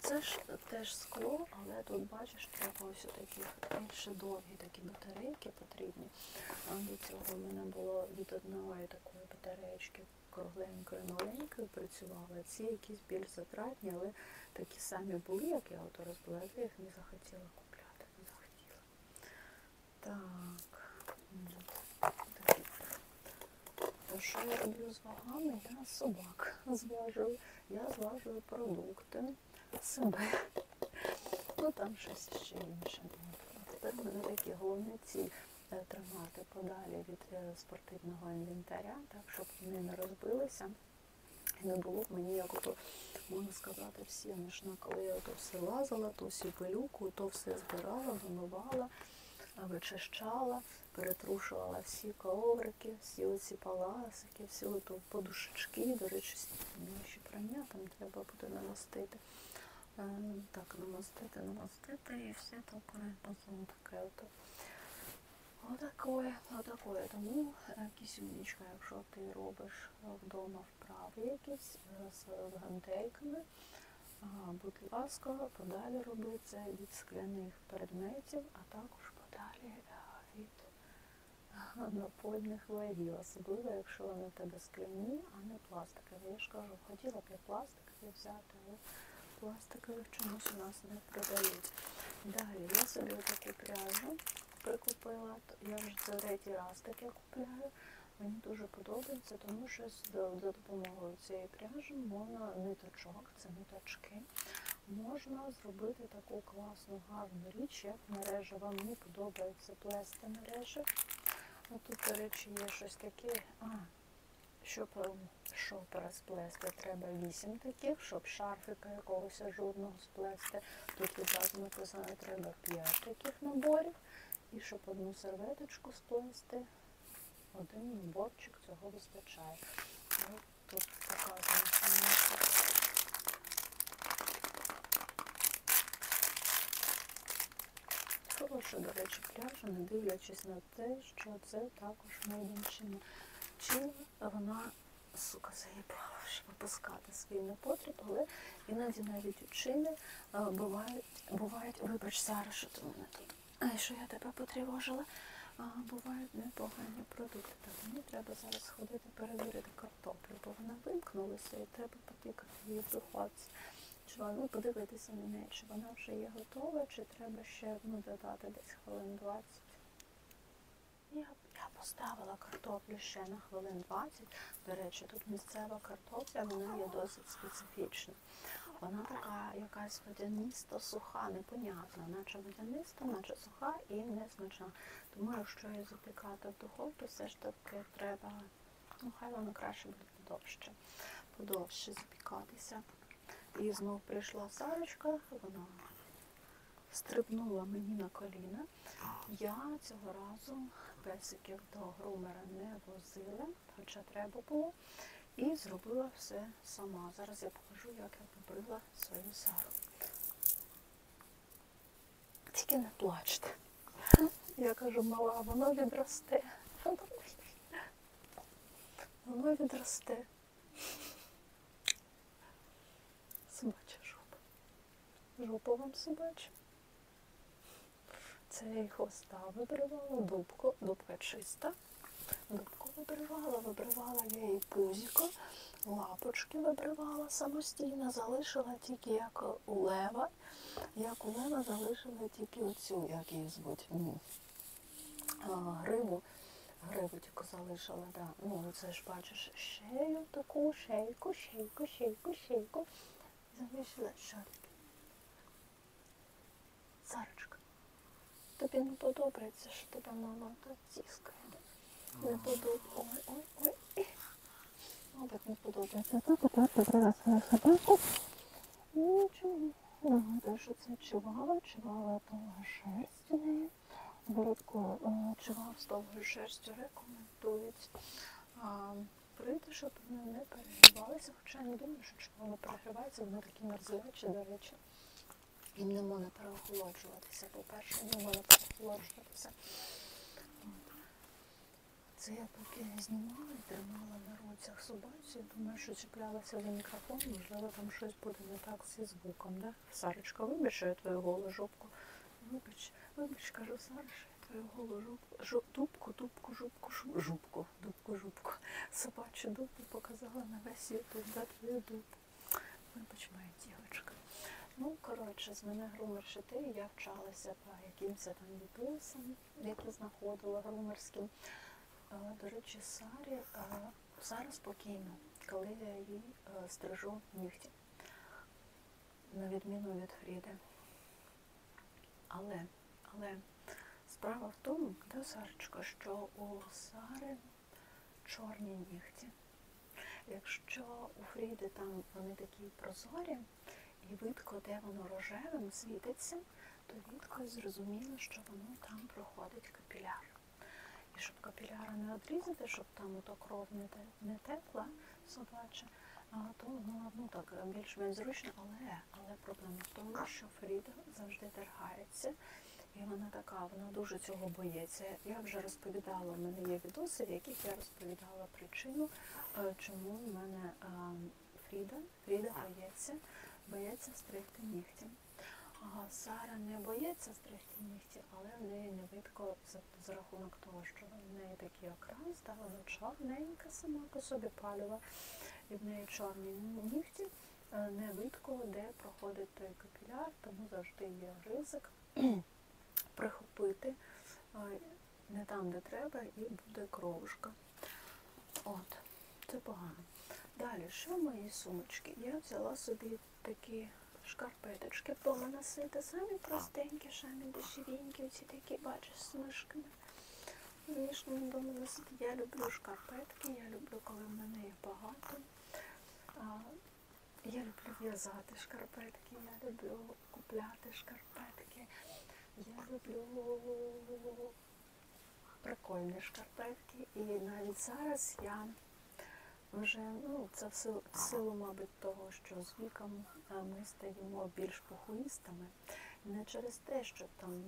Це ж теж скло, але тут бачиш, треба ось такі більше довгі такі батарейки потрібні. А до цього в мене було від одної такої батареєчки кругленької, маленької працювала. Ці якісь більш затратні, але такі самі були, як я ото розбила, я їх не захотіла купляти, не захотіла. Так. Що я роблю з вагами? Я собак зважую. Я зважую продукти себе. Ну там щось ще інше. Тепер мене такі головні ці е, тримати подалі від е, спортивного інвентаря, так щоб вони не розбилися. І не було б мені як ото, можна сказати, всі смішно, коли я то все лазила, то всю пилюку, то все збирала, вимивала, вичищала, перетрушувала всі коврики, всі оці паласики, всі ото подушечки. До речі, ще прання там треба буде намастити. Е, Так, намастити, намастити і все таке, потім таке ото. Отакое, отакое. Тому е, кисюнечка, якщо ти робиш вдома вправи якісь е, з гантельками, будь ласка, подалі роби це від скляних предметів, а також подалі від напольних вагів, особливо, якщо вони в тебе скляні, а не пластикові. Я ж кажу, хотіла б я пластикові взяти, пластикових чомусь у нас не продають. Далі я собі таку пряжу прикупила. Я вже третій раз таке купляю. Мені дуже подобається, тому що за допомогою цієї пряжі можна ниточок, це ниточки, можна зробити таку класну гарну річ, як мережева. Мені подобається плести мережі. Тут, до речі, є щось таке. Щоб е, шопера сплести, треба 8 таких, щоб шарфика якогось ажурного сплести. Тут відразу написано, треба 5 таких наборів. І щоб одну серветочку сплести, один наборчик цього вистачає. От тут показано, Хороша, до речі, пляжа, не дивлячись на те, що це також Мейдінчина. Чи вона, сука, заїбала, щоб випускати свій непотріб, але іноді навіть учини бувають, бувають, вибач, Сара, що ти мене тут, Ай, що я тебе потривожила, а, бувають непогані продукти. Так, мені треба зараз сходити перевірити картоплю, бо вона вимкнулася і треба потикати її в духовці. Чи вона, ну, подивитися на неї, чи вона вже є готова, чи треба ще ну, додати десь хвилин 20. Я, я поставила картоплю ще на хвилин 20. До речі, тут місцева картопля, вона є досить специфічна. Вона така якась водяниста, суха, непонятна, наче водяниста, наче суха і несмачна. Тому якщо її запікати в духовку, все ж таки треба, ну хай воно краще буде подовше, подовше запікатися. І знов прийшла Сарочка, вона стрибнула мені на коліна. Я цього разу песиків до грумера не возила, хоча треба було. І зробила все сама. Зараз я покажу, як я побрила свою Сару. Тільки не плачте. Я кажу, мала, воно відросте. Воно відросте. Собача жопа. Жопа вам собача. Це я і хвоста вибривала, дубку, дубка чиста. Дубку вибривала, вибривала я її пузіко, лапочки вибривала самостійно, залишила тільки як у лева. Як у лева залишила тільки оцю, як її звуть, гриву. Гриву тільки залишила, да. Ну, це ж бачиш, шею таку, шейку, шейку, шейку, шейку. Залишила шарики. Сарочка, тобі не подобається, що тебе мама так тіскає. Не подобається. Ой, ой, ой. Мабуть, не подобається. Так, тепер побрала свою собаку. Нічого. Нагадую, що це чувала, чувала довга шерсть у неї. Влітку чував з довгою шерстю рекомендують прийти, щоб вони не перегрівалися. Хоча я не думаю, що чувала перегрівається, вони такі мерзлячі, до речі. Їм не можна переохолоджуватися. По-перше, не можна переохолоджуватися. Це я поки знімала і тримала на руцях собаці. Думаю, що чіплялася за мікрофон, можливо, там щось буде не так зі звуком, да? Сарочка, вибач, я твою голу жопку. Вибач, вибач, кажу, Сара, я твою голу жопку, жу, дубку, дубку, жубку, жубку, дубку, жубку. Собачу дубку показала на весь ютуб, да, твою дубку. Вибач, моя дівчинка. Ну, коротше, з мене грумер шити, я вчалася по якимось там відосам, які знаходила грумерським. До речі, Сарі Сара спокійно, коли я е, стрижу нігті, на відміну від Фріди. Але, але справа в тому, да, Сарочка, що у Сари чорні нігті. Якщо у Фріди там вони такі прозорі, і видко, де воно рожевим світиться, то видко і зрозуміло, що воно там проходить капіляр. І щоб капіляра не відрізати, щоб там ото кров не, не текла собача, то воно ну, так більш-менш зручно, але, але проблема в тому, що Фріда завжди тергається. І вона така, вона дуже цього боїться. Я вже розповідала, в мене є відоси, в яких я розповідала причину, е, чому в мене е, Фріда, Фріда боїться, боїться стригти нігті. Ага, Сара не боїться стригти нігті, але в неї не видко за, за рахунок того, що в неї такий окрас, да, вона чорненька сама по собі палюва, і в неї чорні нігті, е, не видко, де проходить той капіляр, тому завжди є ризик прихопити е, не там, де треба, і буде кровушка. От, це погано. Далі, що в моїй сумочці? Я взяла собі такі шкарпеточки поносити, самі простенькі, самі дешевенькі, оці такі, бачиш, з мишками. Звісно, до. Я люблю шкарпетки, я люблю, коли в мене їх багато. Я люблю в'язати шкарпетки, я люблю купляти шкарпетки. Я люблю прикольні шкарпетки. І навіть зараз я вже, ну, це в силу, в силу, мабуть, того, що з віком ми стаємо більш похуїстами. Не через те, що там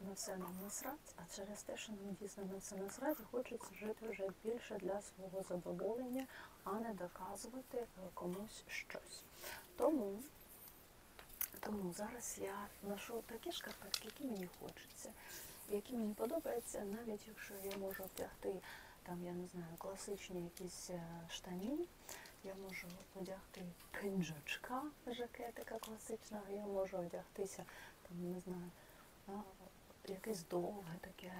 на все нам насрать, а через те, що нам дійсно на все насрать, хочеться жити вже більше для свого задоволення, а не доказувати е, комусь щось. Тому, тому зараз я ношу такі шкарпетки, які мені хочеться, які мені подобаються, навіть якщо я можу вдягти там, я не знаю, класичні якісь е, штані. Я можу одягти кинджачка, жакетика класичного, я можу одягтися, там, не знаю, якесь довге таке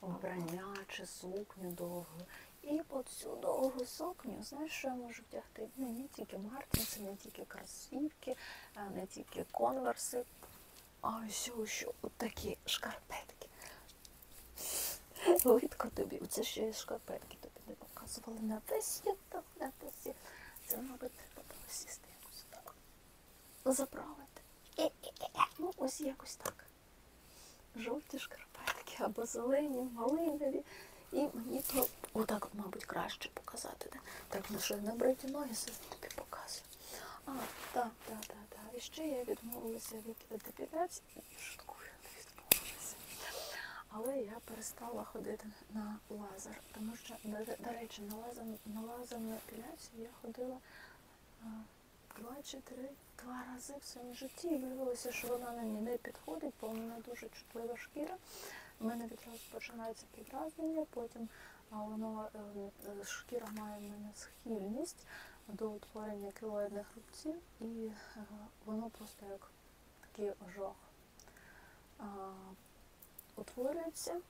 вбрання чи сукню довгу. І по цю довгу сукню, знаєш, що я можу вдягти? Не, не тільки мартинси, не тільки кросівки, не тільки конверси, а ось такі шкарпетки. Видко тобі, оце ще й шкарпетки тобі не показували на весь ютуб, на весь. Це, мабуть, треба сісти якось так. Заправити. Ну, ось якось так. Жовті шкарпетки або зелені, малинові. І мені то отак, мабуть, краще показати. Да? Так, ну що, набриті ноги собі тобі показую. А, так, так, так, так. І ще я відмовилася від депіляції. Не відмовилася. Але я перестала ходити на лазер, тому що, до, речі, на лазер, на лазерну епіляцію я ходила два чи три два рази в своєму житті. І виявилося, що вона мені не підходить, бо в мене дуже чутлива шкіра. У мене відразу починається підразнення, потім воно е, е, шкіра має в мене схильність до утворення кілоїдних рубців, і е, воно просто як такий ожог. Утворюється.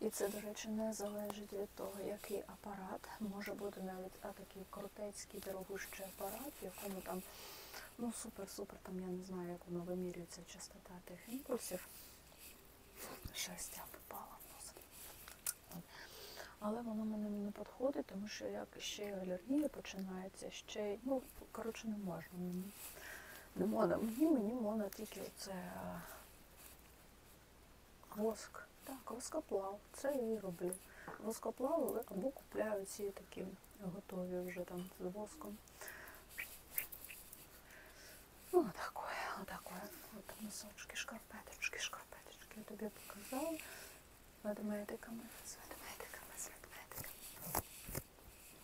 І це, до речі, не залежить від того, який апарат. Може бути навіть а, такий крутецький дорогущий апарат, в якому там ну супер-супер, там я не знаю, як воно вимірюється частота тих імпульсів. Щось я попала в нос. Але воно мене не підходить, тому що як ще й алергія починається, ще й, ну, коротше, не можна мені. Не можна. Мені, мені можна тільки оце а, воск. Так, воскоплав. Це я і роблю. Воскоплав або купляю ці такі готові вже там з воском. Ну, отакое, отакое. От носочки, шкарпеточки, шкарпеточки. Я тобі показала. Ведмедиками, з ведмедиками, з ведмедиками.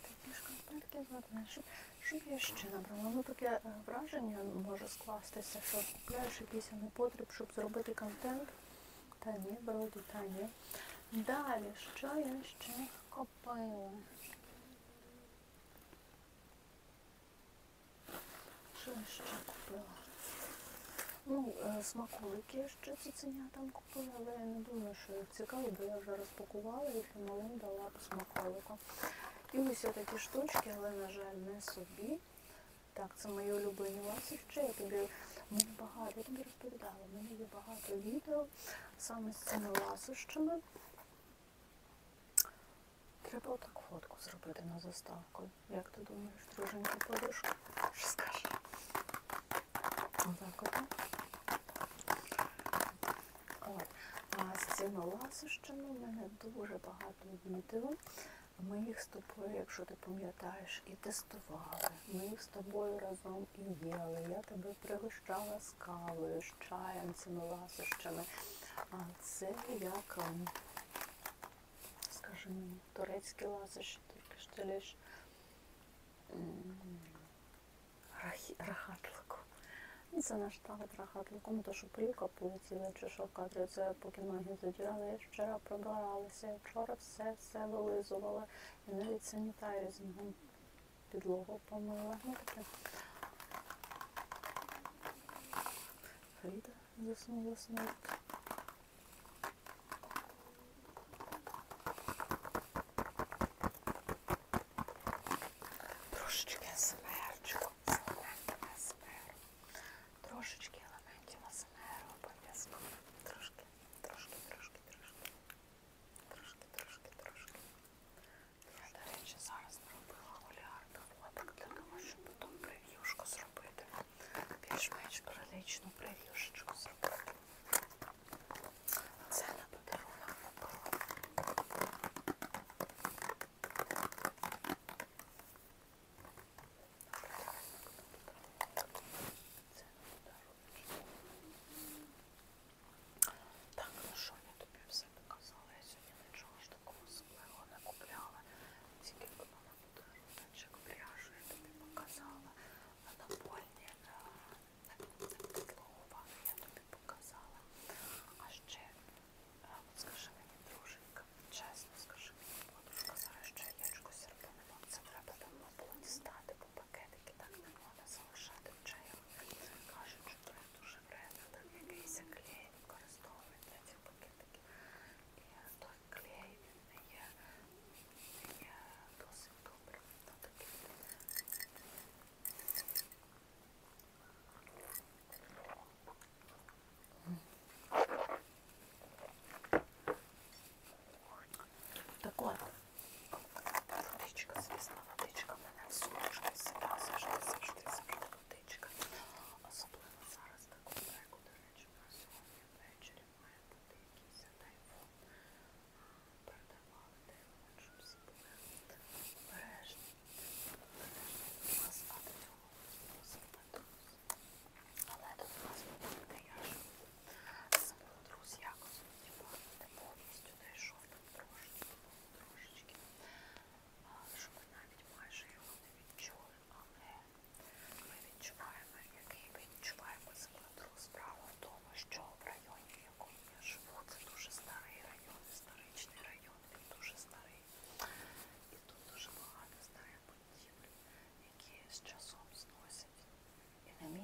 Такі шкарпетки з ведмедиками. Що я ще набрала? Ну таке е, враження може скластися, що купляєш якийсь непотріб, щоб зробити контент. Ні, вроді, та ні. Далі, що я ще купила? Що я ще купила? Ну, е, смаколики я ще цуценятам купила, але я не думаю, що їх цікаво, бо я вже розпакувала їх і малим дала по смаколику. І ось такі штучки, але, на жаль, не собі. Так, це мої улюблені ласощі. Я тобі в мене багато, я тобі розповідала, в мене є багато відео саме з цими ласощами. Треба отак фотку зробити на заставку. Як ти думаєш, друженька подушка? Що скажеш? Отак от. От. А з цими ласощами в мене дуже багато відео. Ми їх з тобою, якщо ти пам'ятаєш, і тестували. Ми їх з тобою разом і їли. Я тебе пригощала з кавою, з чаєм, цими ласощами. А це як, ем, скажімо, турецькі ласощі, тільки що лиш рахатлику. Це наш талит рахатлику, кому то що плівка полетіла чи що в це поки ноги задірали. Я вчора пробиралися, вчора все все вилизувала. І навіть санітайзингом підлогу помила. Ну таке. Фріда заснула снова.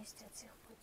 місця цих подій.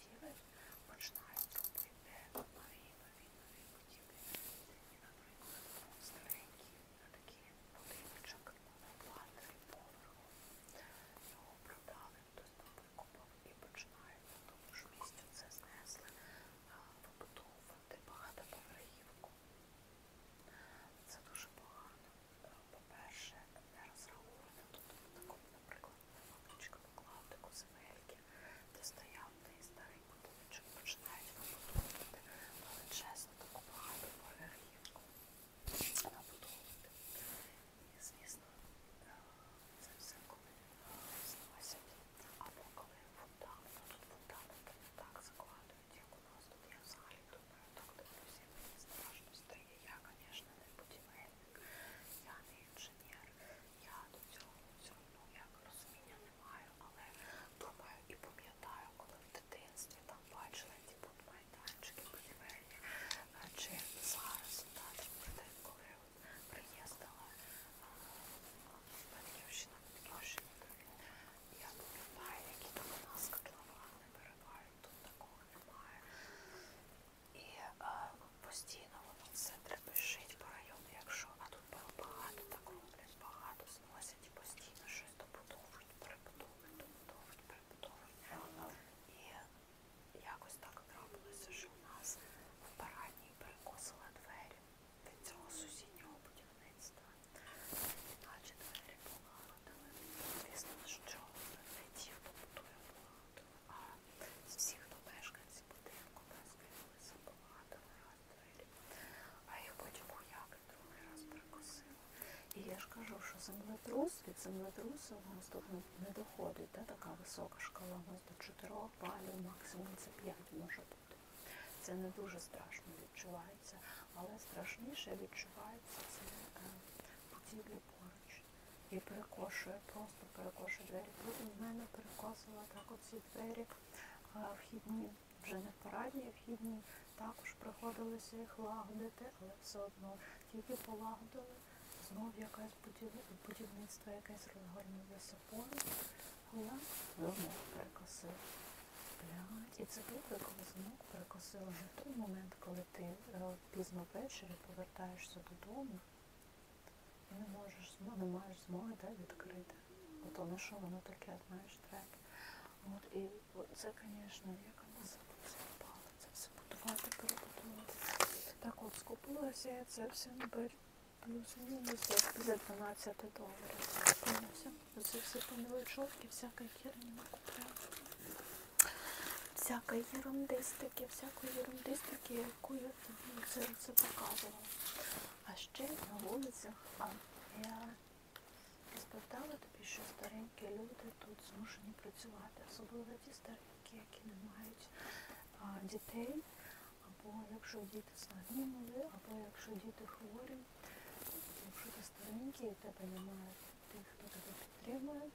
Землетрус від землетрусу у нас тут не- доходить, да, така висока шкала, у нас до 4 балів, максимум це 5 може бути. Це не дуже страшно відчувається, але страшніше відчувається це е, будівлі поруч. І перекошує, просто перекошує двері. Потім в мене перекосила так оці двері а, вхідні, вже не парадні, а вхідні. Також приходилося їх лагодити, але все одно тільки полагодили. Знов якась будівництво якесь розгорнулося поруч, але знову перекосив. Блядь, і це добре, коли знов перекосило не в той момент, коли ти е, пізно ввечері повертаєшся додому і не можеш змо- не маєш змоги да, відкрити. Ото на що воно таке, знаєш, трек. От і от це, звісно, яка це впала. Це все будувати, перебудувати. Так от скупилася я це все на бер- плюс-мінус десь за 12 доларів. Оце все по мелочовки, всяка херня накупляю всякої ерундистики, всякої ерундистики, яку я тобі це, це показувала. А ще на вулицях, а я розповідала тобі, що старенькі люди тут змушені працювати, особливо ті старенькі, які не мають а, дітей, або якщо діти загинули, або якщо діти хворі, і тебе немає тих, хто тебе підтримує,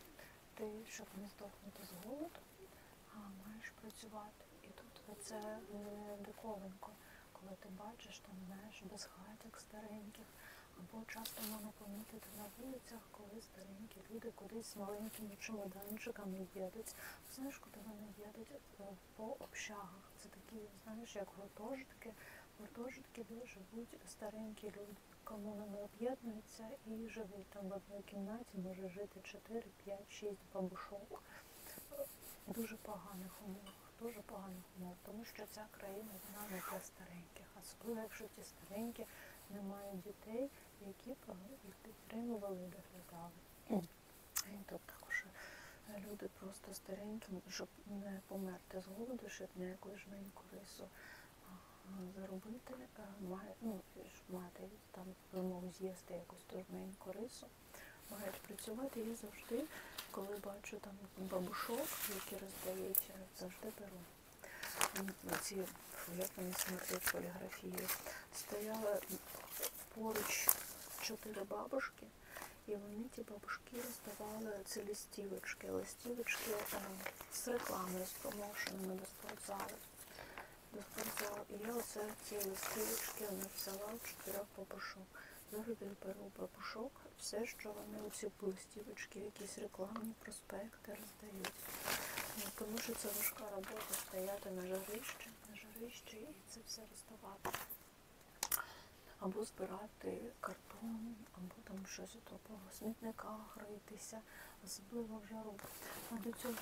ти, щоб не здохнути з голоду, а маєш працювати. І тут це не диковинко, коли ти бачиш там, знаєш, безхатьок стареньких, або часто можна помітити на вулицях, коли старенькі люди кудись з маленькими чемоданчиками їдуть. Знаєш, куди вони їдуть? Е, По общагах. Це такі, знаєш, як гуртожитки, гуртожитки, де живуть старенькі люди. Комунами об'єднуються і живуть там в одній кімнаті, може жити 4, 5, 6 бабушок в дуже поганих умовах, дуже поганих умовах, тому що ця країна вона не для стареньких, особливо якщо ті старенькі не мають дітей, які б їх підтримували і доглядали. Тут також е, люди просто старенькі, щоб не померти з голоду, щоб на якусь жменьку рису заробити, е, має, ну, щоб мати там вимогу з'їсти якусь жменьку рису, мають працювати. Я завжди, коли бачу там бабушок, які роздають, е, завжди беру. Ці, як вони смертять поліграфії, стояли поруч чотири бабушки, і вони ті бабушки роздавали ці листівочки, листівочки е, з рекламою, з промоушенами до спортзалу. Спортзалу. І я оце ці листівочки взяла у чотирьох бабушок. Завжди беру бабушок, все, що вони оці листівочки, якісь рекламні проспекти роздають. Ну, Тому що це важка робота стояти на жарищі, на жарищі і це все розставати. Або збирати картон, або там щось ото по смітниках ройтися, особливо в жару. А до цього,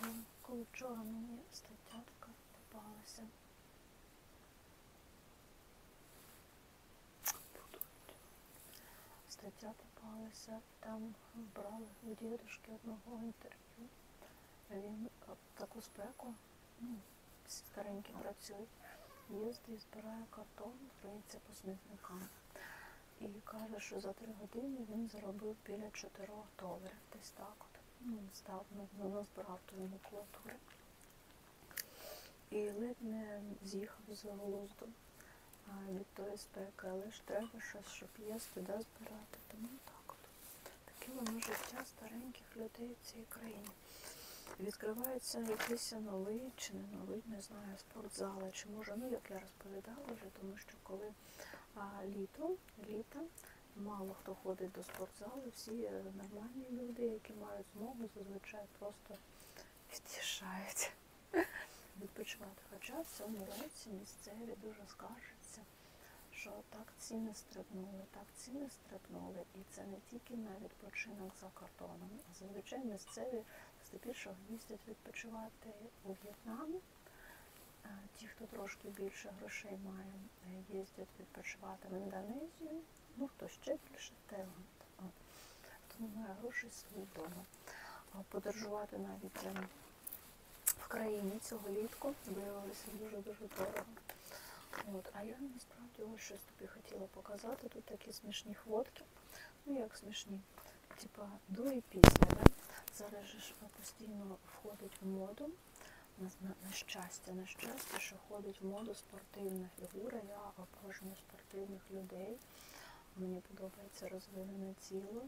коли вчора мені стаття така попалася. Стаття попалася, там брали у дідушки одного інтерв'ю. Він е, таку спеку, ну, всі старенькі працюють, їздить, збирає картон, риється по смітникам. І каже, що за три години він заробив біля 4 доларів. Десь так от. Ну, став, ну, назбирав тої макулатури. І ледь не з'їхав з глузду від тої спеки, але ж треба щось, щоб їсти, да, збирати. Тому так от. Таке воно життя стареньких людей в цій країні. Відкривається якийсь новий чи не новий, не знаю, спортзали, чи може, ну як я розповідала вже, тому що коли а, літо, літо, мало хто ходить до спортзалу, всі е, нормальні люди, які мають змогу, зазвичай просто від'їжджають відпочивати. Хоча в цьому році місцеві дуже скаржаться, що так ціни стрибнули, так ціни стрибнули, і це не тільки на відпочинок за кордоном, а зазвичай місцеві здебільшого їздять відпочивати у В'єтнам. Ті, хто трошки більше грошей має, їздять відпочивати в Індонезію, ну хто ще більше Таїланд. Хто не має грошей свої вдома. Подорожувати навіть ем, в країні цього літку виявилося дуже-дуже дорого. От. А я насправді ось щось тобі хотіла показати. Тут такі смішні фотки. Ну як смішні? Типа до і після. Зараз же постійно входить в моду. На, на, на щастя, на щастя, що ходить в моду спортивна фігура. Я обожнюю спортивних людей. Мені подобається розвинене тіло.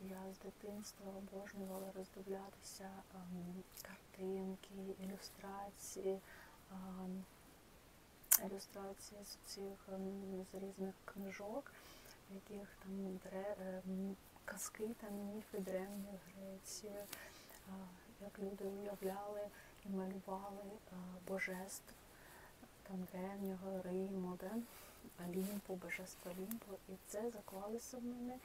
Я з дитинства обожнювала роздивлятися ем, картинки, ілюстрації, ем, ілюстрації з цих ем, з різних книжок, в яких там ем, казки, там міфи древньої Греції, е, як люди уявляли і малювали е, божеств там древнього Риму, да? Олімпу, божеств Олімпу. І це заклалося в мене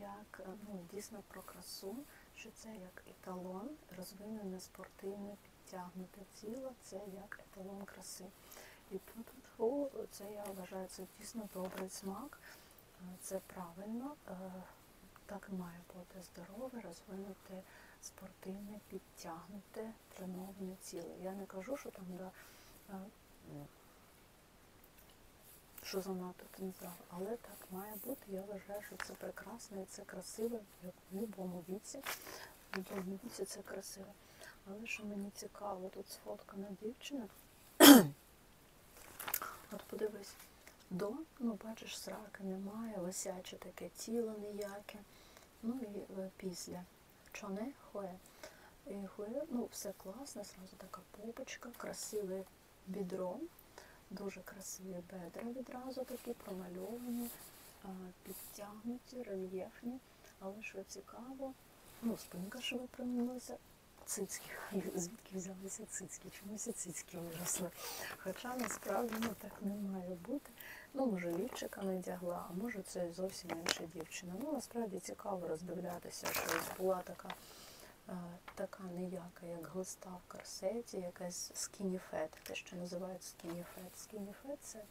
як е, ну, дійсно про красу, що це як еталон, розвинене спортивне, підтягнуте тіло, це як еталон краси. І тут це я вважаю, це дійсно добрий смак, е, це правильно, е, так і має бути здорове, розвинуте спортивне, підтягнуте, треноване тіло. Я не кажу, що там да, що занадто тензал, але так має бути. Я вважаю, що це прекрасно і це красиво, як в будь-якому віці. В будь-якому віці це красиво. Але що мені цікаво, тут сфоткана дівчина. От подивись, до, ну бачиш, сраки немає, висяче таке тіло ніяке. Ну і е, після. Чоне хуе. І хуе, ну все класно, зразу така попочка, красиве бідро. Дуже красиві бедра відразу такі промальовані, підтягнуті, рельєфні. Але що цікаво, ну, спинка що випрямилася, цицьки. Звідки взялися цицьки? Чомусь і цицьки виросли. Хоча насправді ну, так не має бути. Ну, може, лівчика не дягла, а може це зовсім інша дівчина. Ну, насправді цікаво роздивлятися, що була така. е, Така ніяка, як глиста в корсеті, якась скініфет, те, що називають скініфет. Скініфет це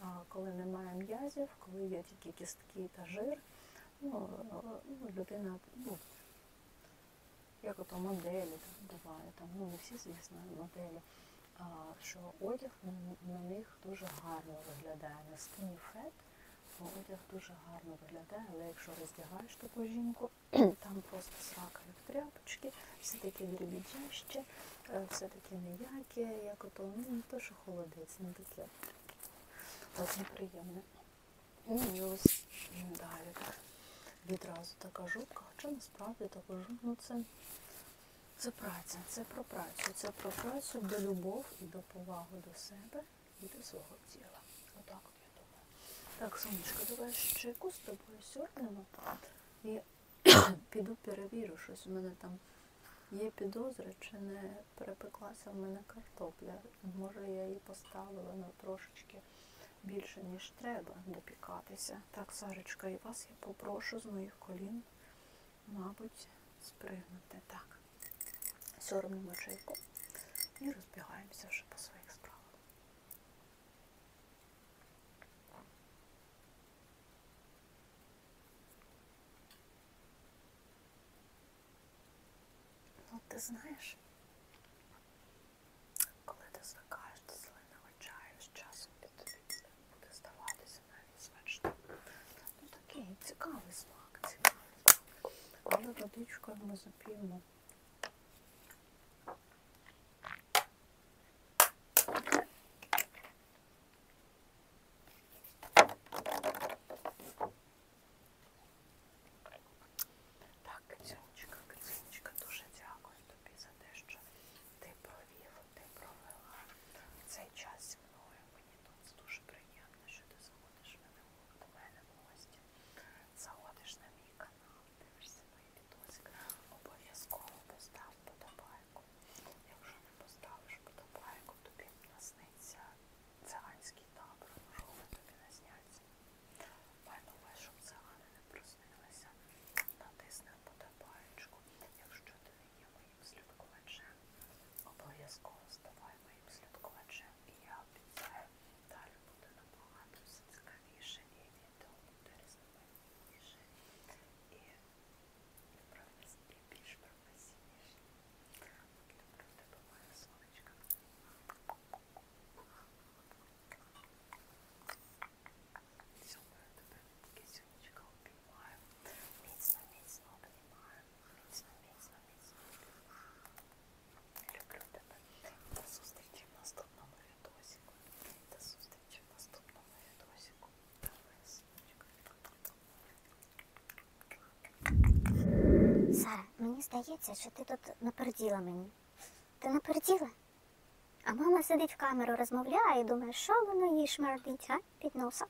а, коли немає м'язів, коли є тільки кістки та жир. Ну, е, ну, людина, ну, як ото моделі там буває, там, ну не всі, звісно, моделі, а, що одяг на, них дуже гарно виглядає. На скініфет одяг дуже гарно виглядає, але якщо роздягаєш таку жінку, там просто срака тряпочки, все таке дрібідяще, е, все таке ніяке, як ото, ну не то, що холодець, не таке. От неприємне. Ну і ось далі відразу така жовтка, хоча насправді така ну це, це праця, це про працю, це про працю до любов і до поваги до себе і до свого тіла. Отак от я думаю. Так, сонечко, давай щеку з тобою сьорнемо і піду перевірю щось. У мене там є підозри, чи не перепеклася в мене картопля. Може я її поставила на трошечки більше, ніж треба допікатися. Так, Сарочка, і вас я попрошу з моїх колін, мабуть, спригнути. Так, соромну чайку і розбігаємося вже по своїх справах. Ну, ти знаєш, коли ти звикаєш. Цікавий смак, цікавий. Але водичкою ми зап'ємо. здається, що ти тут наперділа мені. Ти наперділа? А мама сидить в камеру, розмовляє і думає, що воно їй шмердить, а? Під носом.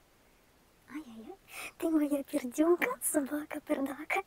Ай-яй-яй, ти моя пердюка, собака-пердака.